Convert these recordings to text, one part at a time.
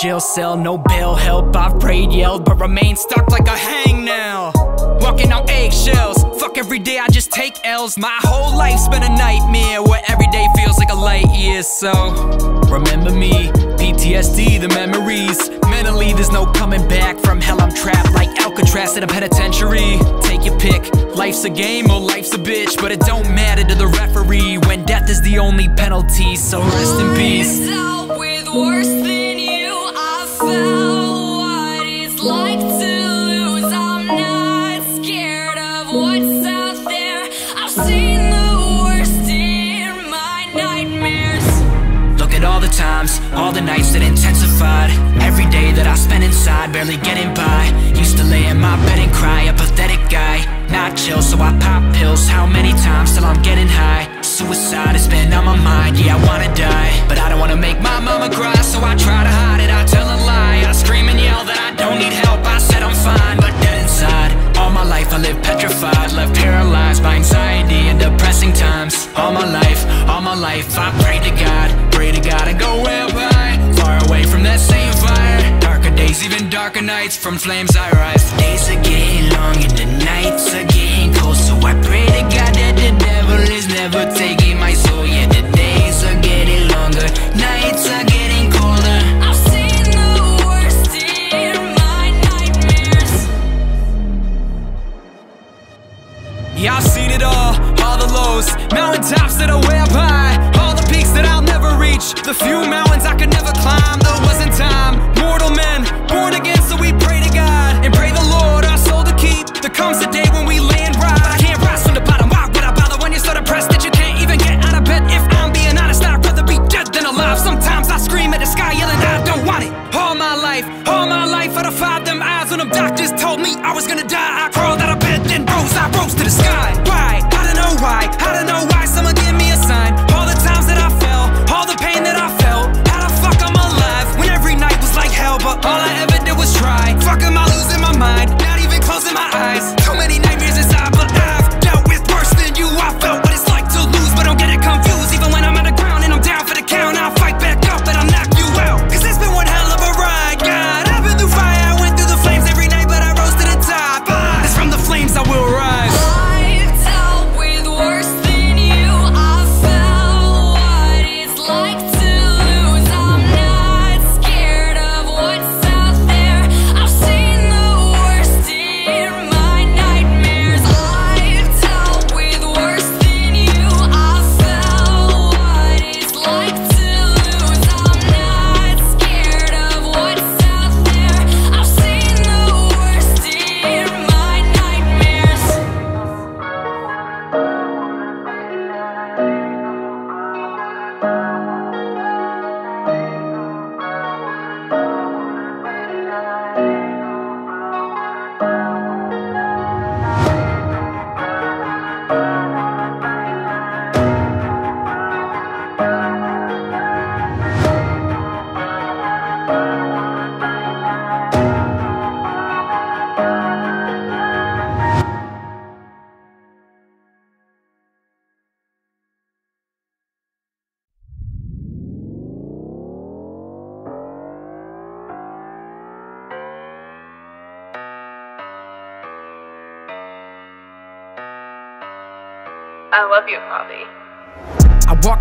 jail cell, no bail help. I've prayed, yelled, but remain stuck like a hangnail. Walking on eggshells, fuck every day I just take L's. My whole life's been a nightmare where every day feels like a light year. So remember me, PTSD, the memories. Mentally, there's no coming back from hell. I'm trapped like Alcatraz in a penitentiary. Take your pick, life's a game or life's a bitch, but it don't matter to the referee when death is the only penalty. So rest in peace. Worse all the times, all the nights that intensified. Every day that I spent inside, barely getting by. Used to lay in my bed and cry, a pathetic guy. Not chill, so I pop pills. How many times till I'm getting high? Suicide has been on my mind, yeah, I wanna die. But I don't wanna make my mama cry, so I try to hide it. I tell a don't need help. I said I'm fine, but dead inside. All my life I live petrified, left paralyzed by anxiety and depressing times. All my life, all my life, I pray to God, pray to God and go whereby far away from that same fire. Darker days, even darker nights, from flames I rise. Days are getting long and the nights are getting cold, so I pray to God that the devil is never taking my soul. Yeah, the days are getting longer,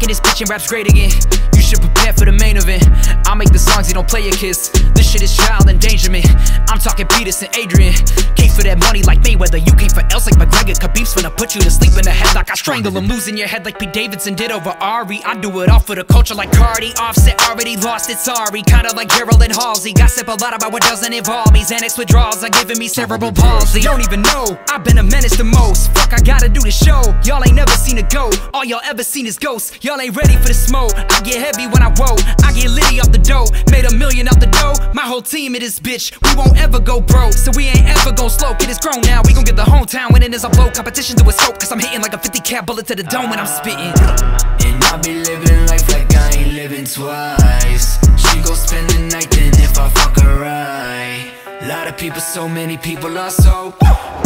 In this bitch and rap's great again. Should prepare for the main event. I make the songs, you don't play your kids. This shit is child endangerment. I'm talking Peterson, Adrian. Came for that money like Mayweather. You came for else like McGregor. Khabib's finna put you to sleep in the headlock. I strangle him, losing your head like Pete Davidson did over Ari. I do it all for the culture like Cardi. Offset already lost it, sorry. Kinda like Gerald and Halsey. Gossip a lot about what doesn't involve me. Xanax withdrawals are giving me cerebral palsy. Don't even know, I've been a menace the most. Fuck, I gotta do the show. Y'all ain't never seen a go. All y'all ever seen is ghosts. Y'all ain't ready for the smoke. I get heavy when I roll. I get litty off the dough. Made a million off the dough. My whole team in this bitch. We won't ever go broke. So we ain't ever gon' slow. Kid is grown now. We gon' get the hometown winning as I blow. Competition to a scope. Cause I'm hitting like a 50 cal bullet to the dome when I'm spitting. And I be living life like I ain't living twice. She gon' spend the night, then if I fuck her right. Lot of people, so many people are so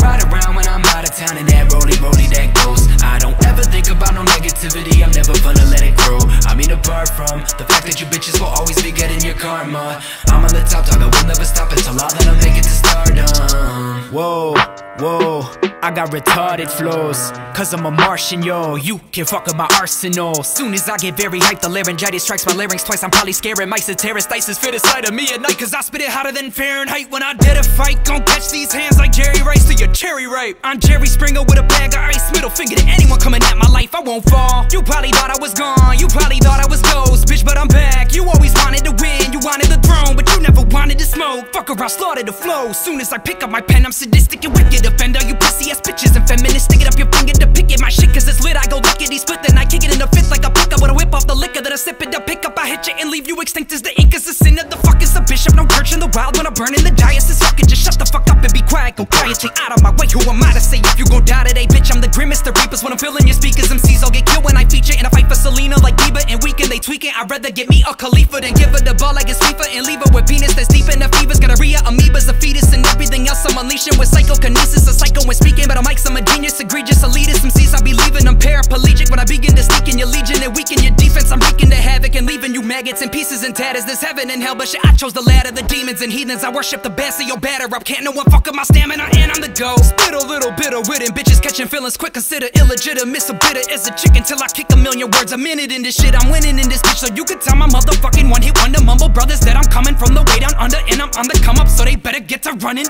Ride around when I'm out of town and that rollie rollie that goes I don't ever think about no negativity, I'm never gonna let it grow I mean apart from the fact that you bitches will always be getting your karma. I'm on the top dog, I will never stop until all that I make it to stardom. Whoa, whoa, I got retarded flows. Cause I'm a Martian, yo. You can fuck up my arsenal. Soon as I get very hyped, the laryngitis strikes my larynx twice. I'm probably scaring mice and terroristitis fit aside of me at night. Cause I spit it hotter than Fahrenheit when I did a fight. Gon' catch these hands like Jerry Rice to your cherry ripe. I'm Jerry Springer with a bag of ice. Middle finger to anyone coming at my life. I won't fall. You probably thought I was gone. You probably thought I was ghost, bitch, but I'm back. You always wanted to win. You wanted the throne, but you never wanted to smoke. Fuck around, slaughter the flow. Soon as I pick up my pen, I'm sadistic and wicked. Offender, you pussy bitches and feminists. Stick it up your finger to pick it. My shit, cause it's lit. I go lickety split, then I kick it in the fifth like a with a whip off the liquor that I sip it. I pick up, I hit you and leave you extinct as the ink is the sin of the fuck is the bishop. No church in the wild when I burn in the diocese. Fucking just shut the fuck up and be quiet. Go quietly out of my way. Who am I to say if you gon' die today, bitch? I'm the grimmest of reapers when I'm filling your speakers. MCs all get killed when I feature and I fight for Selena like Bieber and Weeknd. They tweaking. I'd rather get me a Khalifa than give her the ball like it's FIFA and leave her with penis that's deep in the fevers. Gonorrhea, amoebas, a fetus, and everything else I'm unleashing with psychokinesis. A psycho when speaking, but I'm like some a genius, egregious, elitist MCs. I be leaving them paraplegic when I begin to sneak in your legion and weaken your defense. I'm wreaking the havoc and leaving you maggots and pieces and tatters. There's heaven and hell, but shit, I chose the ladder. The demons and heathens, I worship the best of your batter up. Can't no one fuck up my stamina, and I'm the ghost. Spit a little bit of wit and bitches catching feelings quick. Consider illegitimate, so bitter as a chicken till I kick a million words a minute in this shit. I'm winning in this bitch, so you can tell my motherfucking one hit wonder mumble brothers that I'm coming from the way down under, and I'm on the come up, so they better get to running.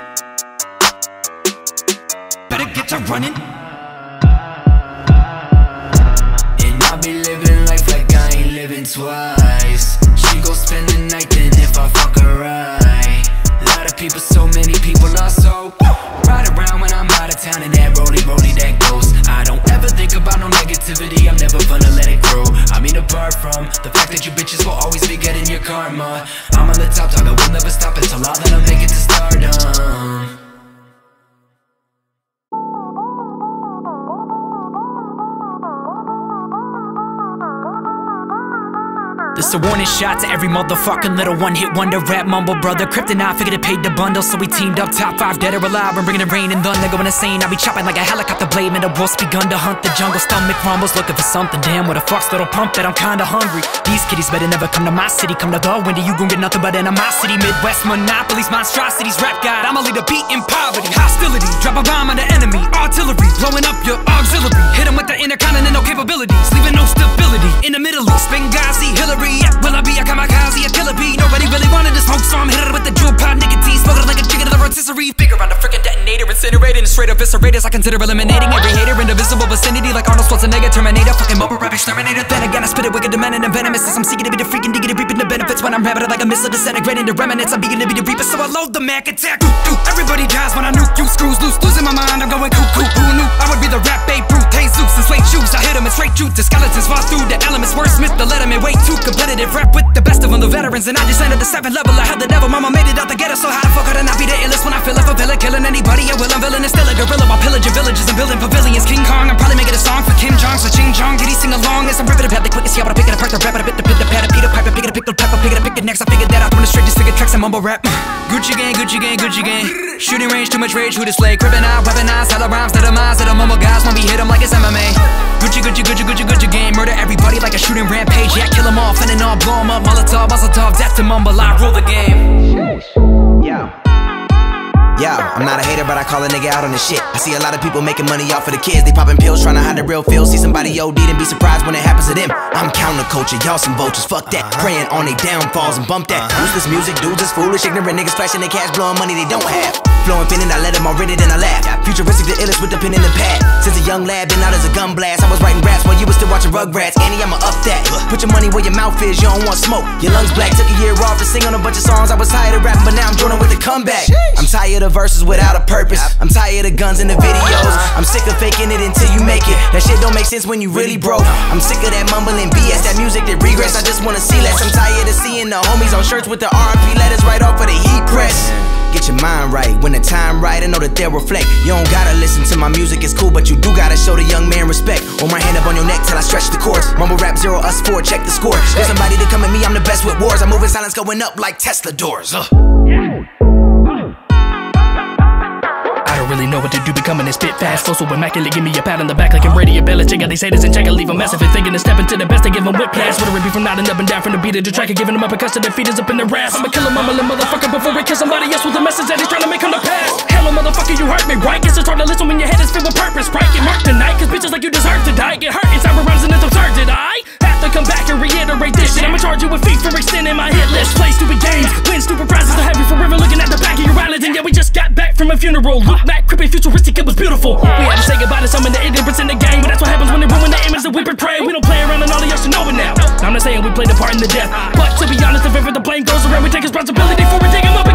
Better get to running. And I'll be living twice. She gon' spend the night, then if I fuck her right. Lot of people, so many people are so. Ride around when I'm out of town, and that roly roly that goes. I don't ever think about no negativity, I'm never gonna let it grow. I mean, apart from the fact that you bitches will always be getting your karma. I'm on the top dog, a warning shot to every motherfucking little one hit wonder rap mumble brother. Kryptonite figured it paid the bundle, so we teamed up top five dead or alive. We're bringing the rain and thunder, going insane. I be chopping like a helicopter blade, man. The wolf's begun to hunt the jungle. Stomach rumbles, looking for something. Damn, what a fuck's little pump that I'm kinda hungry. These kitties better never come to my city. Come to the window, you gon' get nothing but animosity. Midwest monopolies, monstrosities, rap god. I'ma lead a beat in poverty. Hostility, drop a bomb on the enemy. Artillery, blowing up your auxiliary. Hit 'em with the intercontinental capabilities, leaving no stability. In the Middle East, Benghazi, Hillary. Yeah, will I be a kamikaze, a killer bee? Nobody really wanted to smoke, so I'm hitting it with the Juul pod nicotine. Smoking like a chicken to the rotisserie. Figure out a freaking detonator, incinerating, straight up eviscerators. I consider eliminating every hater in the visible vicinity, like Arnold Schwarzenegger, Terminator, fucking mobile rap exterminator. Then again, I spit it wicked, demanding and venomous. As I'm seeking to be the freaking diggity, reaping the benefits when I'm it like a missile disintegrating the remnants. I'm beginning to be the reaper, so I load the Mac attack. Everybody dies when I nuke you, screws loose, losing my mind. I'm going cuckoo. Who knew I would be the rap Babe Ruth, Jesus and suede shoes? I hit 'em and straight shoot. The skeletons fall through the elements. Wordsmith, the letterman, way too competitive. Rap with the best of them, the veterans, and I descended the seventh level. I had the devil, mama made it out the ghetto, so how the fuck could I not be the illest when I feel like a villain, killing anybody at will? I'm villain, and still a gorilla while pillaging villages and building pavilions. King Kong, I'm probably making a song for Kim Jong, so Ching Chong, did he sing along? As I'm ripping the pad, the quickest, yeah, but I pick it apart, the rap, I bit the pit, the pad, I beat a pipe, I pick it, I pick the pepper, pick it, I pick it next, I figured that out. When the straight just figured tracks and mumble rap. Gucci gang, Gucci gang, Gucci gang. Shooting range, too much rage, who display? Kryptonite, weaponized, hella rhymes, to the minds of the mumble guys when we hit 'em like it's MMA. Gucci, Gucci, Gucci, Gucci, Gucci gang. Murder everybody like a shooting rampage. Yeah, kill kill 'em all, finna all, blow 'em up. Molotov, Molotov, death to mumble. I rule the game. Yeah Yo, I'm not a hater, but I call a nigga out on the shit. I see a lot of people making money off of the kids. They popping pills, trying to hide the real feel. See somebody OD and be surprised when it happens to them. I'm counterculture, y'all some vultures. Fuck that. Uh-huh. Praying on they downfalls and bump that. Useless music, dudes is foolish. Ignorant niggas flashing their cash, blowing money they don't have. Flowing fin and I let read it and I laugh. Futuristic, the illest with the pen and the pad. Since a young lad, been out as a gun blast. I was writing raps while you was still watching Rugrats. Annie, I'ma up that. Put your money where your mouth is, you don't want smoke. Your lungs black, took a year off to sing on a bunch of songs. I was tired of rapping, but now I'm joining with the comeback. I'm tired of verses without a purpose. I'm tired of guns in the videos. Uh-huh. I'm sick of faking it until you make it. That shit don't make sense when you really broke. I'm sick of that mumbling BS, that music that regrets. I just wanna see less. I'm tired of seeing the homies on shirts with the RP letters right off of the heat press. Get your mind right when the time right. I know that they'll reflect. You don't gotta listen to my music, it's cool, but you do gotta show the young man respect. Hold my hand up on your neck till I stretch the chords. Mumble rap zero, us four, check the score. There's somebody to come at me, I'm the best with wars. I'm moving silence going up like Tesla doors. Uh. I don't really know what to do, becoming a spit fast. Flow so immaculate, give me a pat on the back like I'm ready. A belly check out these haters and check and leave a mess if they Thinking to step into the best, I give them whiplash. Whether it be from nodding up and down from the beat of the track, or giving them up because to their feet is up in their ass. I'ma kill a mama, little motherfucker before we kill somebody else with a message that he's trying to make come to pass. Hello, motherfucker, you hurt me, right? Guess it's hard to listen when your head is filled with purpose, right? Get marked tonight, cause bitches like you deserve to die. Get hurt inside my rhymes and it's absurd, did I? Have to come back and reiterate this shit. I'ma charge you with fees for extending my hit list. Play stupid games, win stupid prizes to have you forever looking at the back of your eyelids. And yeah, we just got back from a funeral. Look back, creepy, futuristic, it was beautiful. We had to say goodbye to some of the ignorance in the game, but that's what happens when they ruin the image that we portray. We don't play around and all of y'all should know it now. I'm not saying we played a part in the death, but to be honest, if ever the blame goes around, we take responsibility for it, dig him up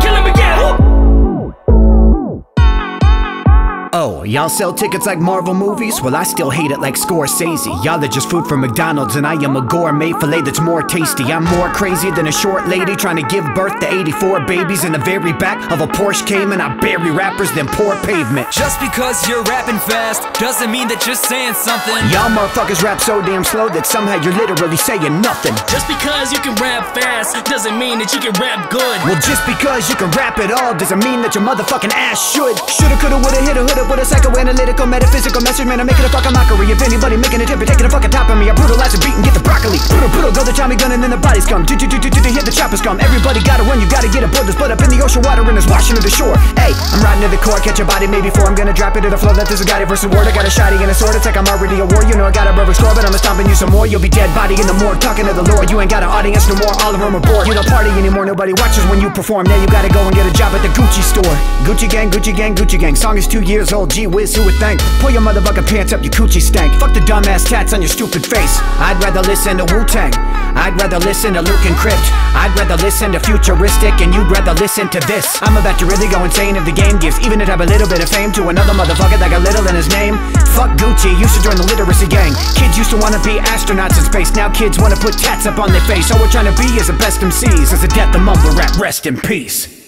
y'all sell tickets like Marvel movies? Well, I still hate it like Scorsese. Y'all are just food from McDonald's, and I am a gourmet filet that's more tasty. I'm more crazy than a short lady trying to give birth to 84 babies in the very back of a Porsche Cayman. I bury rappers than poor pavement. Just because you're rapping fast doesn't mean that you're saying something. Y'all motherfuckers rap so damn slow that somehow you're literally saying nothing. Just because you can rap fast doesn't mean that you can rap good. Well, just because you can rap it all doesn't mean that your motherfucking ass should. Shoulda, coulda, woulda, hit a hood up with a psychoanalytical, metaphysical message, man. I'm making a fucking mockery of anybody making a tip, taking a fucking top of me. I brutalize a beat and get the broccoli. Brutal, brutal, go the Tommy gun and then the bodies come. Do, do, do, do, do, hit the choppers come. Everybody gotta run, you gotta get aboard. There's blood up in the ocean water and it's washing to the shore. Hey, I'm riding to the core, catch a body, maybe four. I'm gonna drop it to the floor. That this is a guy versus word. I got a shotty and a sword. It's like I'm already a war. You know I got a rubber score, but I'm stomping you some more. You'll be dead body in the morgue, talking to the Lord. You ain't got an audience no more. All of them are bored. You don't party anymore. Nobody watches when you perform. Now you gotta go and get a job at the Gucci store. Gucci gang, Gucci gang, Gucci gang. Song is two years old. Gee whiz, who would think? Pull your motherfucking pants up, your coochie stank. Fuck the dumbass tats on your stupid face. I'd rather listen to Wu Tang. I'd rather listen to Luke and Crypt. I'd rather listen to Futuristic, and you'd rather listen to this. I'm about to really go insane if the game gives even to have a little bit of fame to another motherfucker that got little in his name. Fuck Gucci, used to join the literacy gang. Kids used to wanna be astronauts in space. Now kids wanna put tats up on their face. All we're trying to be is the best MCs. As the death of mumble rap, rest in peace.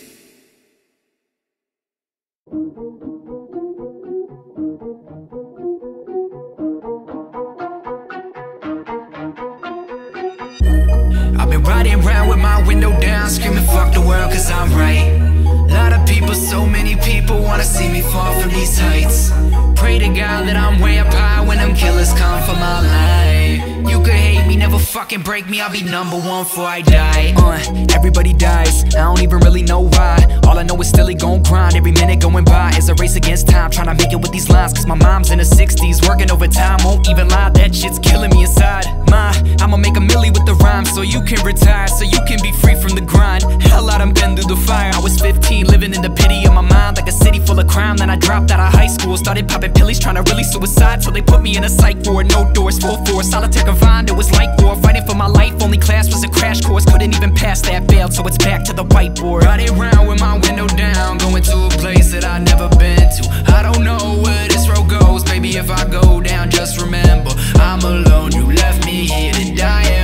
My window down, screaming fuck the world cause I'm right. Lot of people, so many people wanna see me fall from these heights. Pray to God that I'm way up high when them killers come for my life. You could hate me, never fucking break me, I'll be number one before I die. Uh, everybody dies, I don't even really know why. All I know is still he gon' grind. Every minute going by is a race against time. Trying to make it with these lines, cause my mom's in her 60s, working overtime. Won't even lie, that shit's killing me inside. My, I'ma make a milli with the rhyme so you can retire, so you can be free from the grind. Hell out, I'm been through the fire. I was 15, living in the pity of my mind, like a city full of crime. Then I dropped out of high school, started popping pillies, trying to really suicide. So they put me in a psych ward, no doors, full force, solitaire confined. It was like war, fighting for my life. Only class was a crash course, couldn't even pass that, failed. So it's back to the whiteboard. Riding around with my window down, going to a place that I've never been to. I don't know where this road goes, maybe if I go down, just remember I'm alone. You left me here to die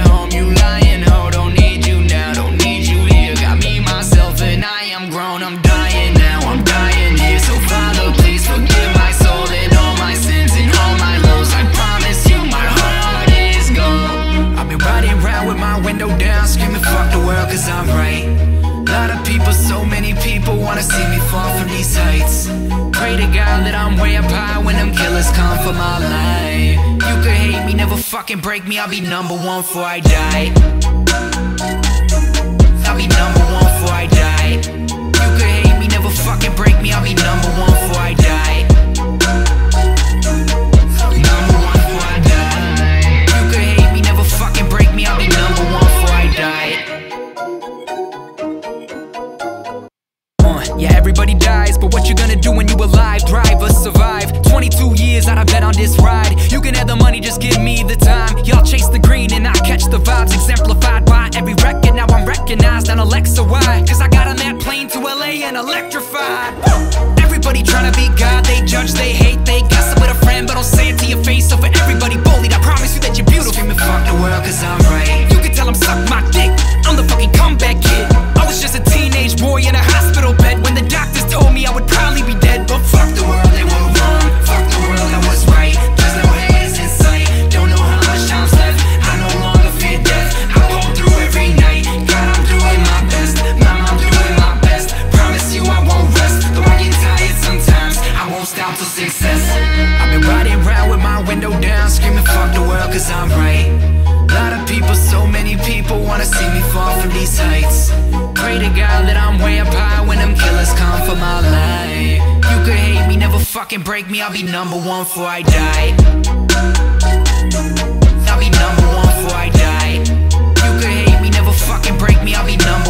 killers come for my life. You could hate me, never fucking break me. I'll be number one before I die. I'll be number one before I die. You could hate me, never fucking break me. I'll be number one before I die. Number one before I die. You could hate me, never fucking break me. I'll be number one before I die. Uh, yeah, everybody dies, but what you gonna do when you alive? Drive just give me the time. Y'all chase the green and I catch the vibes, exemplified by every record. Now I'm recognized on Alexa. Why? Cause I got on that plane to LA and electrified. Everybody tryna be God, they judge, they hate, they fucking break me. I'll be number one before I die. I'll be number one before I die. You could hate me, never fucking break me. I'll be number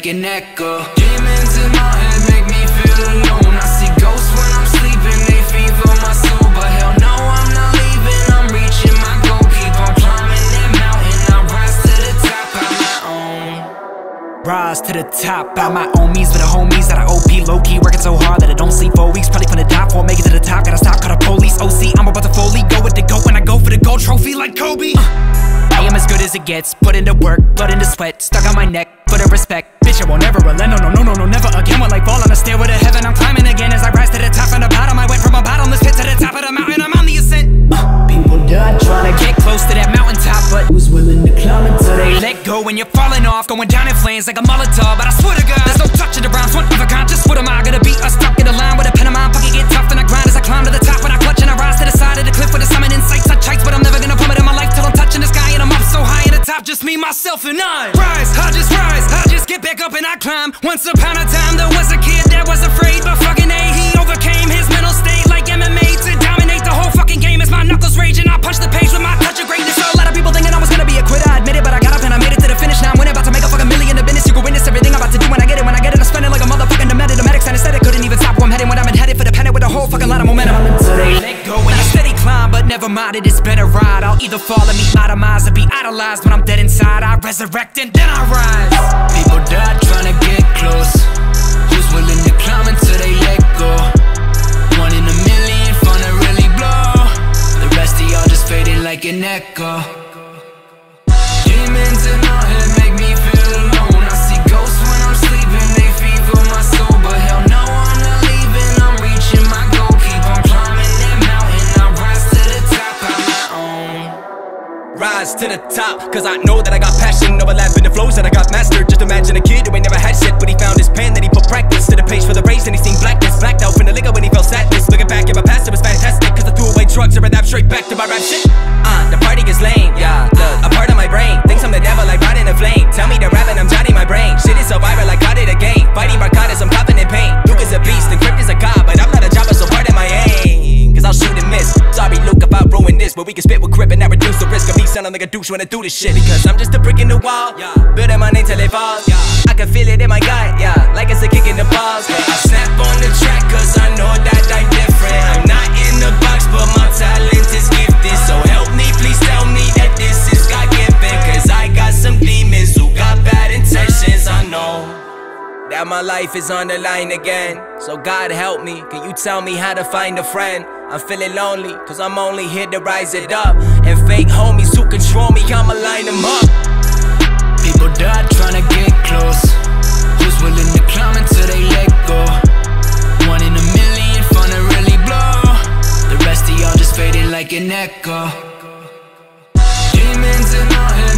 like an echo. Demons in my head make me feel alone. I see ghosts when I'm sleeping, they fever my soul. But hell no, I'm not leaving. I'm reaching my goal. Keep on climbing that mountain. I rise to the top on my own. Rise to the top by my own means with the homies that I OP low key working so hard that I don't sleep for weeks. Probably finna die for make it to the top. Gotta stop, call the police. OC, I'm about to fully go with the goat when I go for the gold trophy like Kobe. Uh, I am as good as it gets. Put into work, blood into sweat, stuck on my neck respect. Bitch, I won't ever relent. No, no, no, no, no, never again. Will I fall on a stairway to heaven? I'm climbing again as I rise to the top from the bottom. I went from a bottomless pit to the top of the mountain. I'm on the ascent. People die trying to get close to that mountaintop, but Who's willing to climb until they let go when you're falling off, going down in flames like a Molotov. But I swear to God, there's no touching the rhymes, one of a kind. Just what am I gonna me, myself, and I rise. I just rise. I just get back up and I climb. Once upon a time, there was a kid that was afraid, but fucking a, he overcame his mental state like MMA to dominate the whole fucking game. As my knuckles raging, I punch the page with my touch of greatness. A lot of people thinking I was gonna be a quitter. I admit it, but I got up and I made it to the finish. Now I'm winning, about to make a fucking million in business. You can witness everything I'm about to do when I get it. When I get it, I'm spending like a motherfucking medics anesthetic couldn't even stop where I'm heading. When I'm headed for the panic with a whole fucking lot of momentum. Never mind it. It's been a ride. I'll either fall and meet my demise or be idolized. When I'm dead inside, I resurrect and then I rise. People die trying to get close. Who's willing to climb until they let go? To the top, cause I know that I got passion Overlapping the flows that I got mastered. Just imagine a kid who ain't never had shit But he found his pen, that he put practice To the page for the race, and he seen blackness. Blacked out from the liquor when he felt sadness. Looking back at my past, it was fantastic Cause I threw away drugs and adapt straight back to my rap shit. Uh, the party is lame, yeah Look, a part of my brain Thinks I'm the devil like riding a flame. Tell me the rapping, I'm jotting my brain. Shit is survivor like I did a game Fighting narcotics, I'm coughing in pain. Luke is a beast, and Crypt is a god But I'm not a jobber, so pardon my aim Cause I'll shoot and miss. Sorry this But we can spit with grip and not reduce the risk of me sounding like a douche when I do this shit. Because I'm just a brick in the wall yeah. Building my name till it falls. I can feel it in my gut, yeah Like it's a kick in the balls. But I snap on the track cause I know that I'm different. I'm not in the box but my talent is gifted. So help me, please tell me that this is God given Cause I got some demons who got bad intentions. I know that my life is on the line again. So God help me, can you tell me how to find a friend? I'm feeling lonely, cause I'm only here to rise it up. And fake homies who control me, I'ma line them up. People die trying to get close. Who's willing to climb until they let go? One in a million, fun to really blow. The rest of y'all just fading like an echo. Demons in my head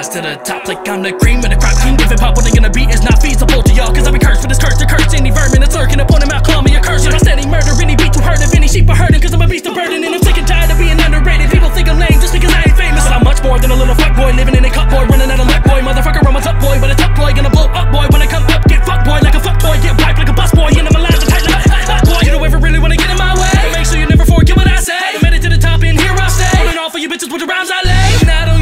Rise to the top like I'm the cream of the crop. If it pop, what they gonna be is not feasible to y'all. Cause I be cursed with this curse, to curse. Any vermin that's lurking upon him, I'll call me a curse. And I steady murder any beat too hurt of any sheep are hurting. Cause I'm a beast of burden. And I'm sick and tired of being underrated. People think I'm lame just because I ain't famous. And I'm much more than a little fuck boy living in a cup boy, running out of luck boy. Motherfucker, I'm a top boy, but a top boy gonna blow up boy. When I come up, get fuck boy like a fuck boy, get wiped like a bus boy. And I'm alive, tight like a boy. You don't ever really wanna get in my way. Make sure you never forget what I say. I made it to the top and here I stay. On for you bitches with the rhymes I lay. And I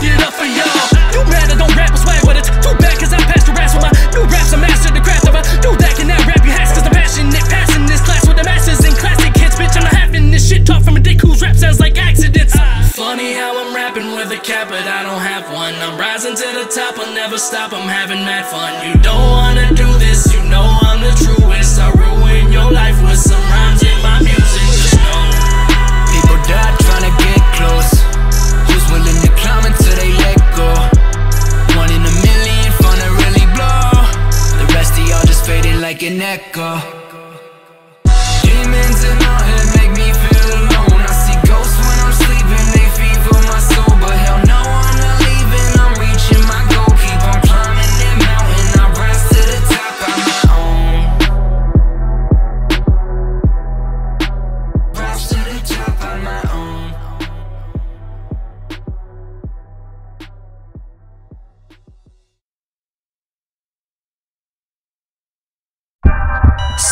lifted up for y'all. You better don't rap or swag with it. Too bad cause I passed the rest with my new raps. I mastered the craft of a new that can now rap your hats cause I'm passionate. Passing this class with the masses in classic hits, bitch. I'm not having this shit talk from a dick whose rap sounds like accidents. Funny how I'm rapping with a cap, but I don't have one. I'm rising to the top, I'll never stop. I'm having mad fun. You like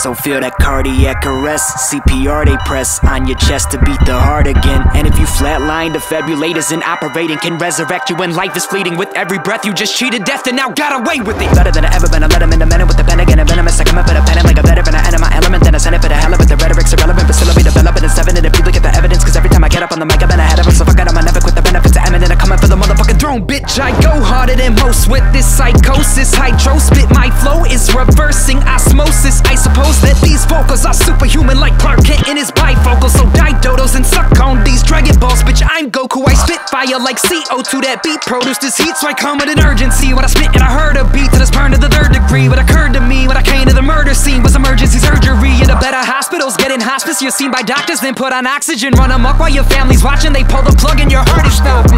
So feel that cardiac arrest. CPR they press on your chest to beat the heart again. And if you flatline, the defibrillators and operating Can resurrect you. When life is fleeting With every breath you just cheated death and now got away with it. Better than I ever been, I let him in a minute with the pen again. And venomous, I come up with a pen like a veteran I enter my element, then I send it for the hell of it. The rhetoric's irrelevant, but still I'll be developing and seven And if you look at the evidence, cause every time I get up on the mic I've been ahead of it So fuck it, I'ma never quit the benefits eminent I'm coming for the motherfucking throne, bitch. I go harder than most with this psychosis. Hydro spit, my flow is reversing osmosis. I suppose that these vocals are superhuman like Clark Kent in his bifocal So die dodos and suck on these Dragon Balls Bitch, I'm Goku, I spit fire like CO2 That beat produced this heat, so I come with an urgency. When I spit and I heard a beat to this burn to the third degree. What occurred to me when I came to the murder scene Was emergency surgery in a better hospitals Getting hospice, you're seen by doctors Then put on oxygen, run amok while your family's watching. They pull the plug and your heart is stopping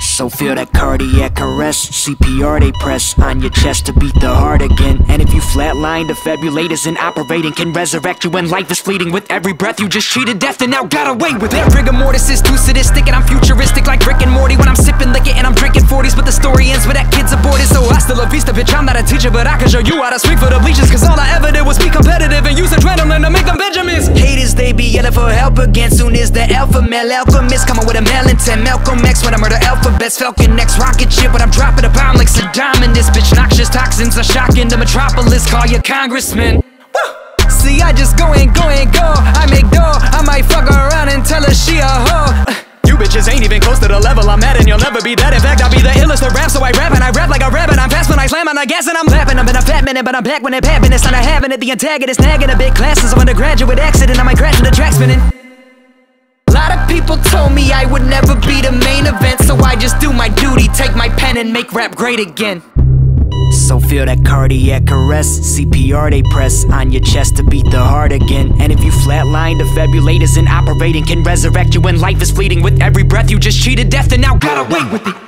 so feel that cardiac arrest CPR they press on your chest to beat the heart again. And if you flatline, the defibrillators and operating Can resurrect you when life is fleeting. With every breath you just cheated death and now got away with it. Rigor mortis is too sadistic and I'm futuristic like Rick and Morty When I'm sipping liquor and I'm drinking 40s But the story ends with that kid's aborted. So hasta la vista bitch, I'm not a teacher But I can show you how to speak for the bleachers. Cause all I ever did was be competitive And use adrenaline to make them Benjamins. Haters, they be yelling for help again. Soon as the alpha male alchemist Coming with a melon Malcolm X when I murder alphabets Falcon X rocket ship But I'm dropping a bomb like Saddam in this bitch. Noxious toxins are shocking the metropolis. Call your congressman. Woo! See, I just go and go and go. I make dough I might fuck around and tell her she a hoe uh. You bitches ain't even close to the level I'm at And you'll never be that. In fact, I'll be the illest to rap So I rap and I rap like a rabbit. I'm fast when I slam on the gas and I'm laughing. I'm in a fat minute But I'm back when it happened. It's not a having it The antagonist nagging a big classes of undergraduate accident I might crash in the track spinning people told me I would never be the main event So I just do my duty, take my pen and make rap great again. So feel that cardiac arrest CPR they press on your chest to beat the heart again. And if you flatline, the defibrillators and operating Can resurrect you when life is fleeting. With every breath you just cheated death and now got away with it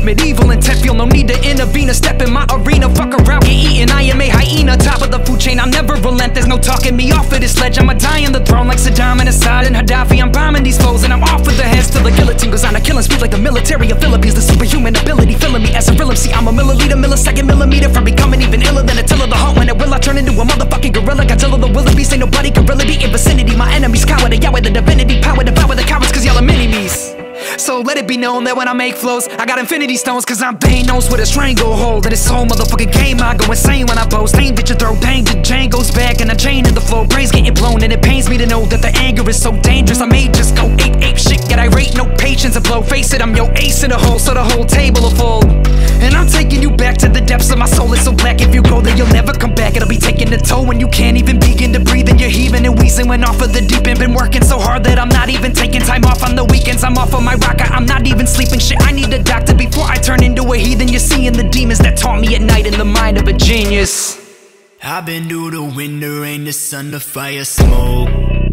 with medieval intent. Feel no need to intervene or step in my arena. Fuck around, get eaten. I am a hyena, top of the food chain. I'll never relent. There's no talking me off of this ledge. I'ma die on the throne like Saddam and Assad and Gaddafi. I'm bombing these foes and I'm off with the heads to the guillotine. Cause I'm a killing speed like the military of Philippines. The superhuman ability filling me as a real MC. I'm a milliliter, millisecond, millimeter from becoming even iller than Attila the Hun. When it will I turn into a motherfucking gorilla? Godzilla the wildebeest. Ain't nobody can really be in vicinity. My enemies cower the Yahweh, the divinity, power, devour the cowards. Cause y'all are mini-me's. So let it be known that when I make flows, I got infinity stones, cause I'm Thanos with a stranglehold. And this whole motherfucking game, I go insane when I boast. Aim that you throw, dang, the goes back, and the chain in the flow, brains getting blown. And it pains me to know that the anger is so dangerous. I may just go ape, ape shit, get irate, no patience and blow. Face it, I'm your ace in the hole, so the whole table will fall. And I'm taking you back to the depths of my soul. It's so black, if you go there, you'll never come back. It'll be taking a toll when you can't even begin to breathe, and you're heaving and wheezing. Went off of the deep end, been working so hard that I'm not even taking time off on the weekends. I'm off of my I'm not even sleeping. Shit, I need a doctor before I turn into a heathen. You're seeing the demons that taunt me at night in the mind of a genius. I've been through the wind, the rain, the sun, the fire, smoke.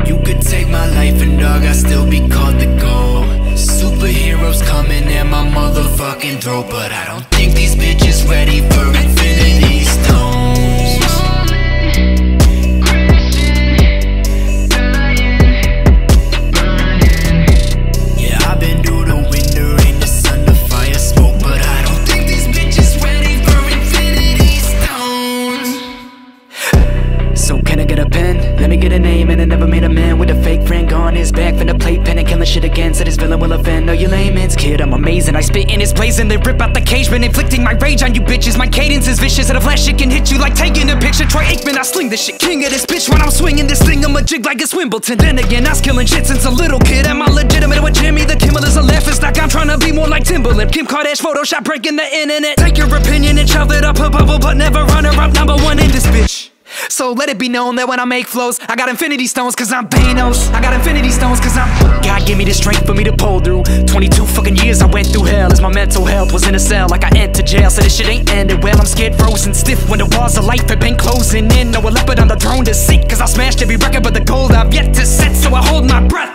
You could take my life and dog, I still be called the goal. Superheroes coming at my motherfucking throat, but I don't think these bitches ready for infinity amazing. I spit in his place and they rip out the cage. Been inflicting my rage on you bitches. My cadence is vicious, and a flash shit can hit you like taking a picture. Troy Aikman, I sling this shit. King of this bitch when I'm swinging this thing. I'm a jig like it's Wimbledon. Then again, I was killing shit since a little kid. Am I legitimate with Jimmy? The Kimmel is a left. It's like I'm trying to be more like Timberland. Kim Kardashian, Photoshop breaking the internet. Take your opinion and shove it up a bubble, but never runner up number one in this bitch. So let it be known that when I make flows, I got infinity stones cause I'm Thanos. I got infinity stones cause I'm. God give me the strength for me to pull through. 22 fucking years I went through hell as my mental health was in a cell like I entered jail. So this shit ain't ended well. I'm scared, frozen stiff when the walls of life have been closing in. No, a leopard on the throne to sit cause I smashed every record but the gold I've yet to set. So I hold my breath.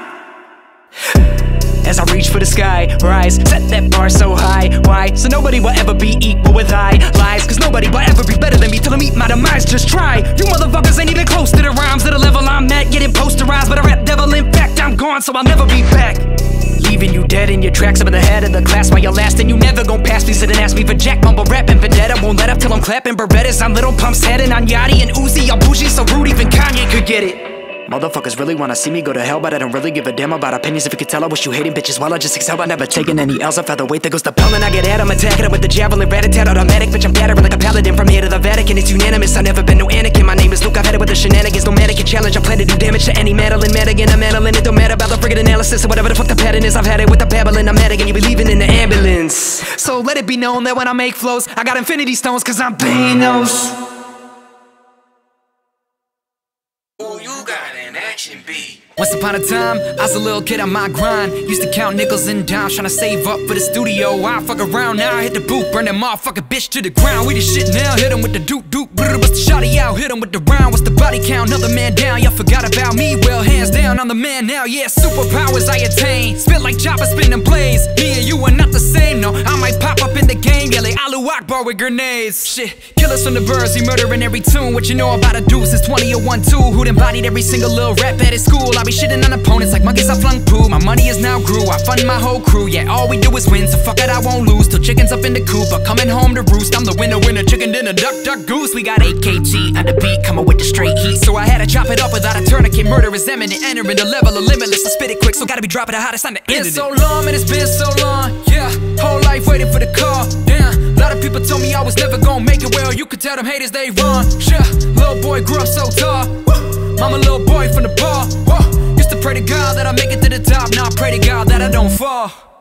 As I reach for the sky, rise, set that bar so high. Why? So nobody will ever be equal with I lies. Cause nobody will ever be better than me till I meet my demise. Just try. You motherfuckers ain't even close to the rhymes, to the level I'm at. Getting posterized by the rap devil. In fact, I'm gone, so I'll never be back. Leaving you dead in your tracks, I'm in the head of the class while you're last, and you never gon' pass me. Sit and ask me for Jack, mumble rapping vendetta. Won't let up till I'm clapping Berettas on Lil Pump's head, and on Yachty and Uzi. I'm bougie, so rude, even Kanye could get it. Motherfuckers really wanna see me go to hell, but I don't really give a damn about opinions. If you could tell, I wish you hating bitches while I just excel I never taking any L's. I the weight that goes the pelling. I get at 'em, attacking 'em with the javelin, rat tat automatic. Bitch, I'm battering like a paladin from here to the Vatican. It's unanimous. I've never been no Anakin. My name is Luke. I've had it with the shenanigans. No mannequin challenge. I plan to do damage to any Madeline Madigan. I'm Madeline. It don't matter about the friggin' analysis or whatever the fuck the pattern is. I've had it with the babbling. I'm mad again. You be leaving in the ambulance. So let it be known that when I make flows, I got infinity stones, cause I'm Thanos. Once upon a time, I was a little kid on my grind. Used to count nickels and dimes, trying to save up for the studio. I fuck around now, I hit the boot, burn that motherfucking bitch to the ground. We the shit now, hit him with the doot. Brr, What's the shotty out? Hit him with the round. What's the body count? Another man down. Y'all forgot about me. Well, hands down, I'm the man now. Yeah, superpowers I attain. Spit like chopper, spinning blades. Me and you are not the same. No, I might pop up in the game, yelling Alu Akbar with grenades. Shit, killers from the birds, he murdering every tune. What you know about a deuce? It's 20 or 1 2. Who'd embodied every single little rap at his school? I be shitting on opponents like monkeys I flung poo. My money is now grew. I fund my whole crew. Yeah, all we do is win, so fuck it, I won't lose. Till chickens up in the coop, but coming home to roost. I'm the winner, winner, chicken dinner, duck, duck, goose. We got AKG on the beat, coming with the straight heat. So I had to chop it up without a tourniquet. Murder is imminent, entering the level of limitless. I spit it quick, so gotta be dropping the hottest on the end. It's so long, man, it's been so long. Yeah, whole life waiting for the call. Lot of people told me I was never gonna make it. Well, you could tell them haters they wrong. Yeah, little boy grew up so tall. Woo. Mama, little boy from the bar. Used to pray to God that I make it to the top. Now I pray to God that I don't fall.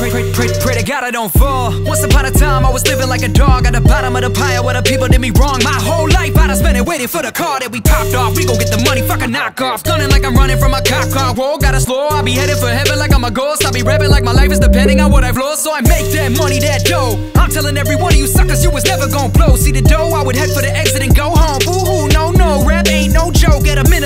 Pray, pray, pray, pray to God I don't fall. Once upon a time, I was living like a dog at the bottom of the pile where the people did me wrong. My whole life, I done spent it waiting for the car that we popped off. We gon' get the money, fuck a knockoff. Gunning like I'm running from a cop car. Whoa, gotta slow. I be headed for heaven like I'm a ghost. I be rapping like my life is depending on what I've lost. So I make that money, that dough. I'm telling every one of you suckers you was never gon' blow. See the dough, I would head for the exit and go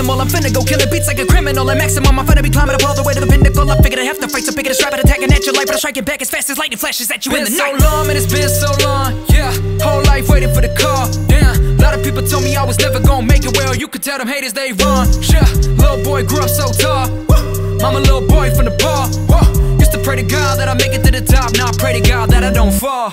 minimal, I'm finna go killing beats like a criminal. At maximum, I'm finna be climbing up all the way to the pinnacle. I figured I have to fight, so pick it a strap and attacking at your life, but I strike it back as fast as lightning flashes at you Been in the so night. long, man, it's been so long. Yeah, whole life waiting for the call. Damn, a lot of people told me I was never gonna make it. Well, you could tell them haters they wrong. Yeah, little boy grew up so tall. Woo. Mama, little boy from the bar. Whoa. Used to pray to God that I make it to the top. Now I pray to God that I don't fall.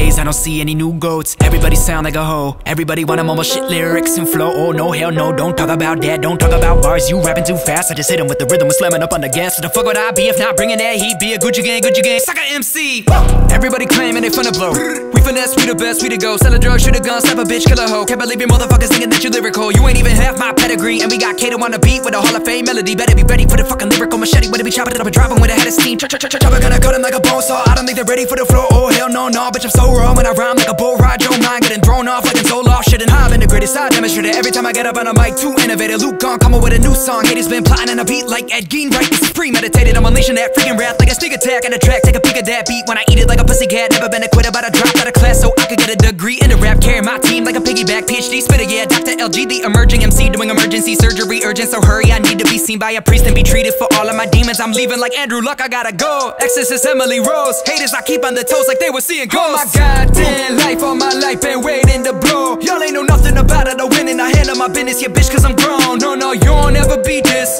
I don't see any new goats. Everybody sound like a hoe. Everybody want them almost shit lyrics and flow. Oh no, hell no, don't talk about that. Don't talk about bars, you rapping too fast. I just hit them with the rhythm and slamming up on the gas. So the fuck would I be if not bringing that heat? Be a Gucci gang, Gucci gang, sucker MC Everybody claiming they finna blow. We finesse, we the best, we the go. Sell a drug, shoot a gun, slap a bitch, kill a hoe. Can't believe your motherfuckers thinking that you lyrical. You ain't even half my pedigree. And we got Kato on the beat with a Hall of Fame melody. Better be ready for the fucking lyrical machete. It be chopping it up and dropping with a head of steam chop, chop, chop, chop, gonna cut him like a bone saw. I don't think they're ready for the flow, oh hell no, no Bitch, I'm so when I rhyme like a bull ride Your mind. Getting thrown off a soul off Shit and I've been the greatest, I demonstrate it Every time I get up on a mic, too innovative. Luke Gawne, coming with a new song. Haters been plotting on a beat like Ed Gein, right? This is premeditated, I'm unleashing that freaking wrath Like a sneak attack on a track, take a peek at that beat. When I eat it like a pussy cat Never been a quitter, but I dropped out of class So I could get a degree in the rap Carry my team like a piggyback PhD spitter, yeah Dr. LG, the emerging MC Doing emergency surgery, urgent. So hurry, I need to be seen by a priest And be treated for all of my demons. I'm leaving like Andrew Luck, I gotta go. Exorcist Emily Rose. Haters, I keep on the toes like they were seeing ghosts. Oh my goddamn life, all my life been waiting to blow. Y'all ain't know nothing about it, I win and I handle my business Yeah, bitch, cause I'm grown. No, no, you won't ever beat this.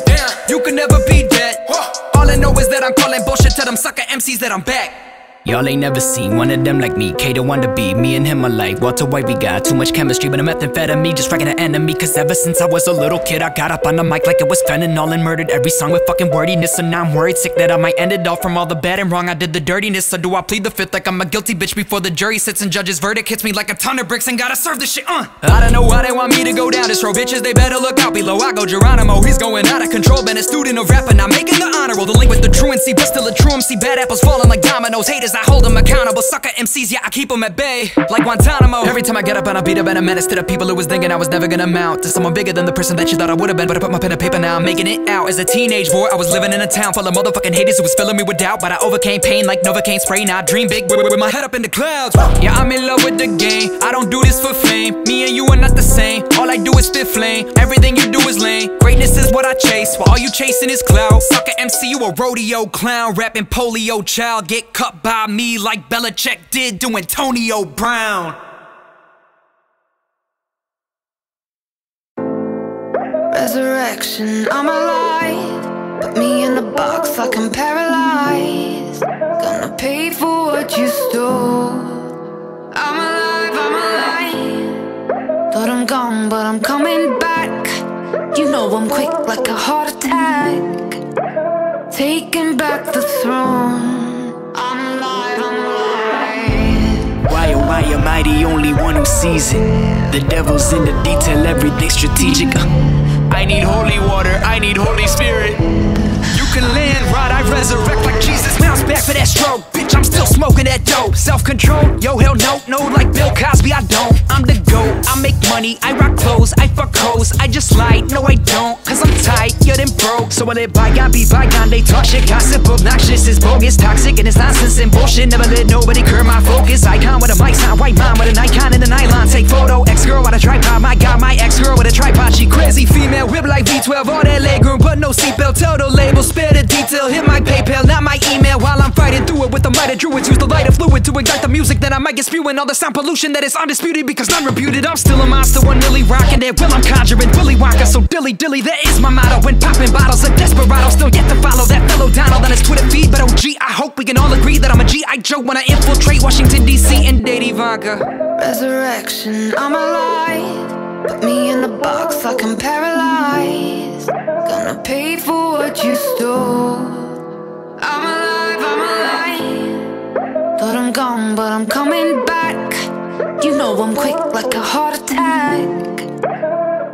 You can never beat that. All I know is that I'm calling bullshit to them sucker MCs that I'm back Y'all ain't never seen one of them like me. Kato want to be me and him alike. Walter White, we got too much chemistry, but I'm methamphetamine just wrecking an enemy. Cause ever since I was a little kid, I got up on the mic like it was fentanyl and murdered every song with fucking wordiness. And now I'm worried, sick that I might end it all from all the bad and wrong. I did the dirtiness, so do I plead the fifth like I'm a guilty bitch before the jury sits and judge's verdict hits me like a ton of bricks and gotta serve this shit, uh. I don't know why they want me to go down this road, bitches. They better look out below. I go Geronimo, he's going out of control. Been a student of rap and I'm making the honor roll. The link with the truancy, but still a true. Bad apples falling like dominoes. Haters, I hold them accountable. Sucker MCs, yeah, I keep them at bay. Like Guantanamo. Every time I get up and I beat up and a menace to the people who was thinking I was never gonna mount to someone bigger than the person that you thought I would have been. But I put my pen to paper now, I'm making it out. As a teenage boy, I was living in a town full of motherfucking haters who was filling me with doubt. But I overcame pain like Novocaine spray. Now I dream big with, with my head up in the clouds. Yeah, I'm in love with the game. I don't do this for fame. Me and you are not the same. All I do is spit flame. Everything you do is lame. Greatness is what I chase. While all you chasing is clout. Sucker MC, you a rodeo clown. Rapping polio child. Get cut by me like Belichick did to Antonio Brown. Resurrection, I'm alive. Put me in a box like I'm paralyzed. Gonna pay for what you stole. I'm alive, I'm alive. Thought I'm gone, but I'm coming back. You know I'm quick like a heart attack. Taking back the throne. Why, oh, why am I the only one who sees it? The devil's in the detail, everything strategic. Uh, I need holy water, I need Holy Spirit. You can land right, I resurrect like Jesus. Bounce back for that stroke, bitch. Still smoking that dope. Self control, yo, hell no, no, like Bill Cosby, I don't. I'm the GOAT, I make money, I rock clothes, I fuck hoes, I just lie, no, I don't. Cause I'm tight, you're them broke. So I let bygone be bygone, they talk shit, gossip, obnoxious, it's bogus, toxic, and it's nonsense and bullshit. Never let nobody curb my focus. Icon with a mic, sound white mom with an icon in the nylon. Take photo, ex girl with a tripod, my god, my ex girl with a tripod. She crazy female, whip like V12, all that legroom, but no seatbelt. Total label, spare the detail, hit my PayPal, not my email. While I'm fighting through it with the might of druids, use the lighter fluid to ignite the music. that I might get spewing all the sound pollution that is undisputed because none reputed. I'm still a monster, one really rocking it. Well, I'm conjuring Willy Wonka, so dilly dilly, that is my motto. When popping bottles, a desperado, still yet to follow that fellow Donald on his Twitter feed. But oh gee, I hope we can all agree that I'm a G.I. Joe when I infiltrate Washington D.C. and date Ivanka. Resurrection, I'm alive. Put me in a box like I'm paralyzed. Gonna pay for what you stole. I'm alive. Thought I'm gone, but I'm coming back. You know I'm quick like a heart attack.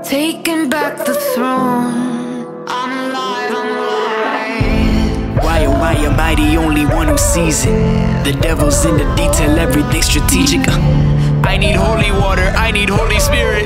Taking back the throne. I'm alive, I'm alive. Why, oh, why am I the only one who sees it? The devil's in the detail, everything strategic. Uh, I need holy water, I need Holy Spirit.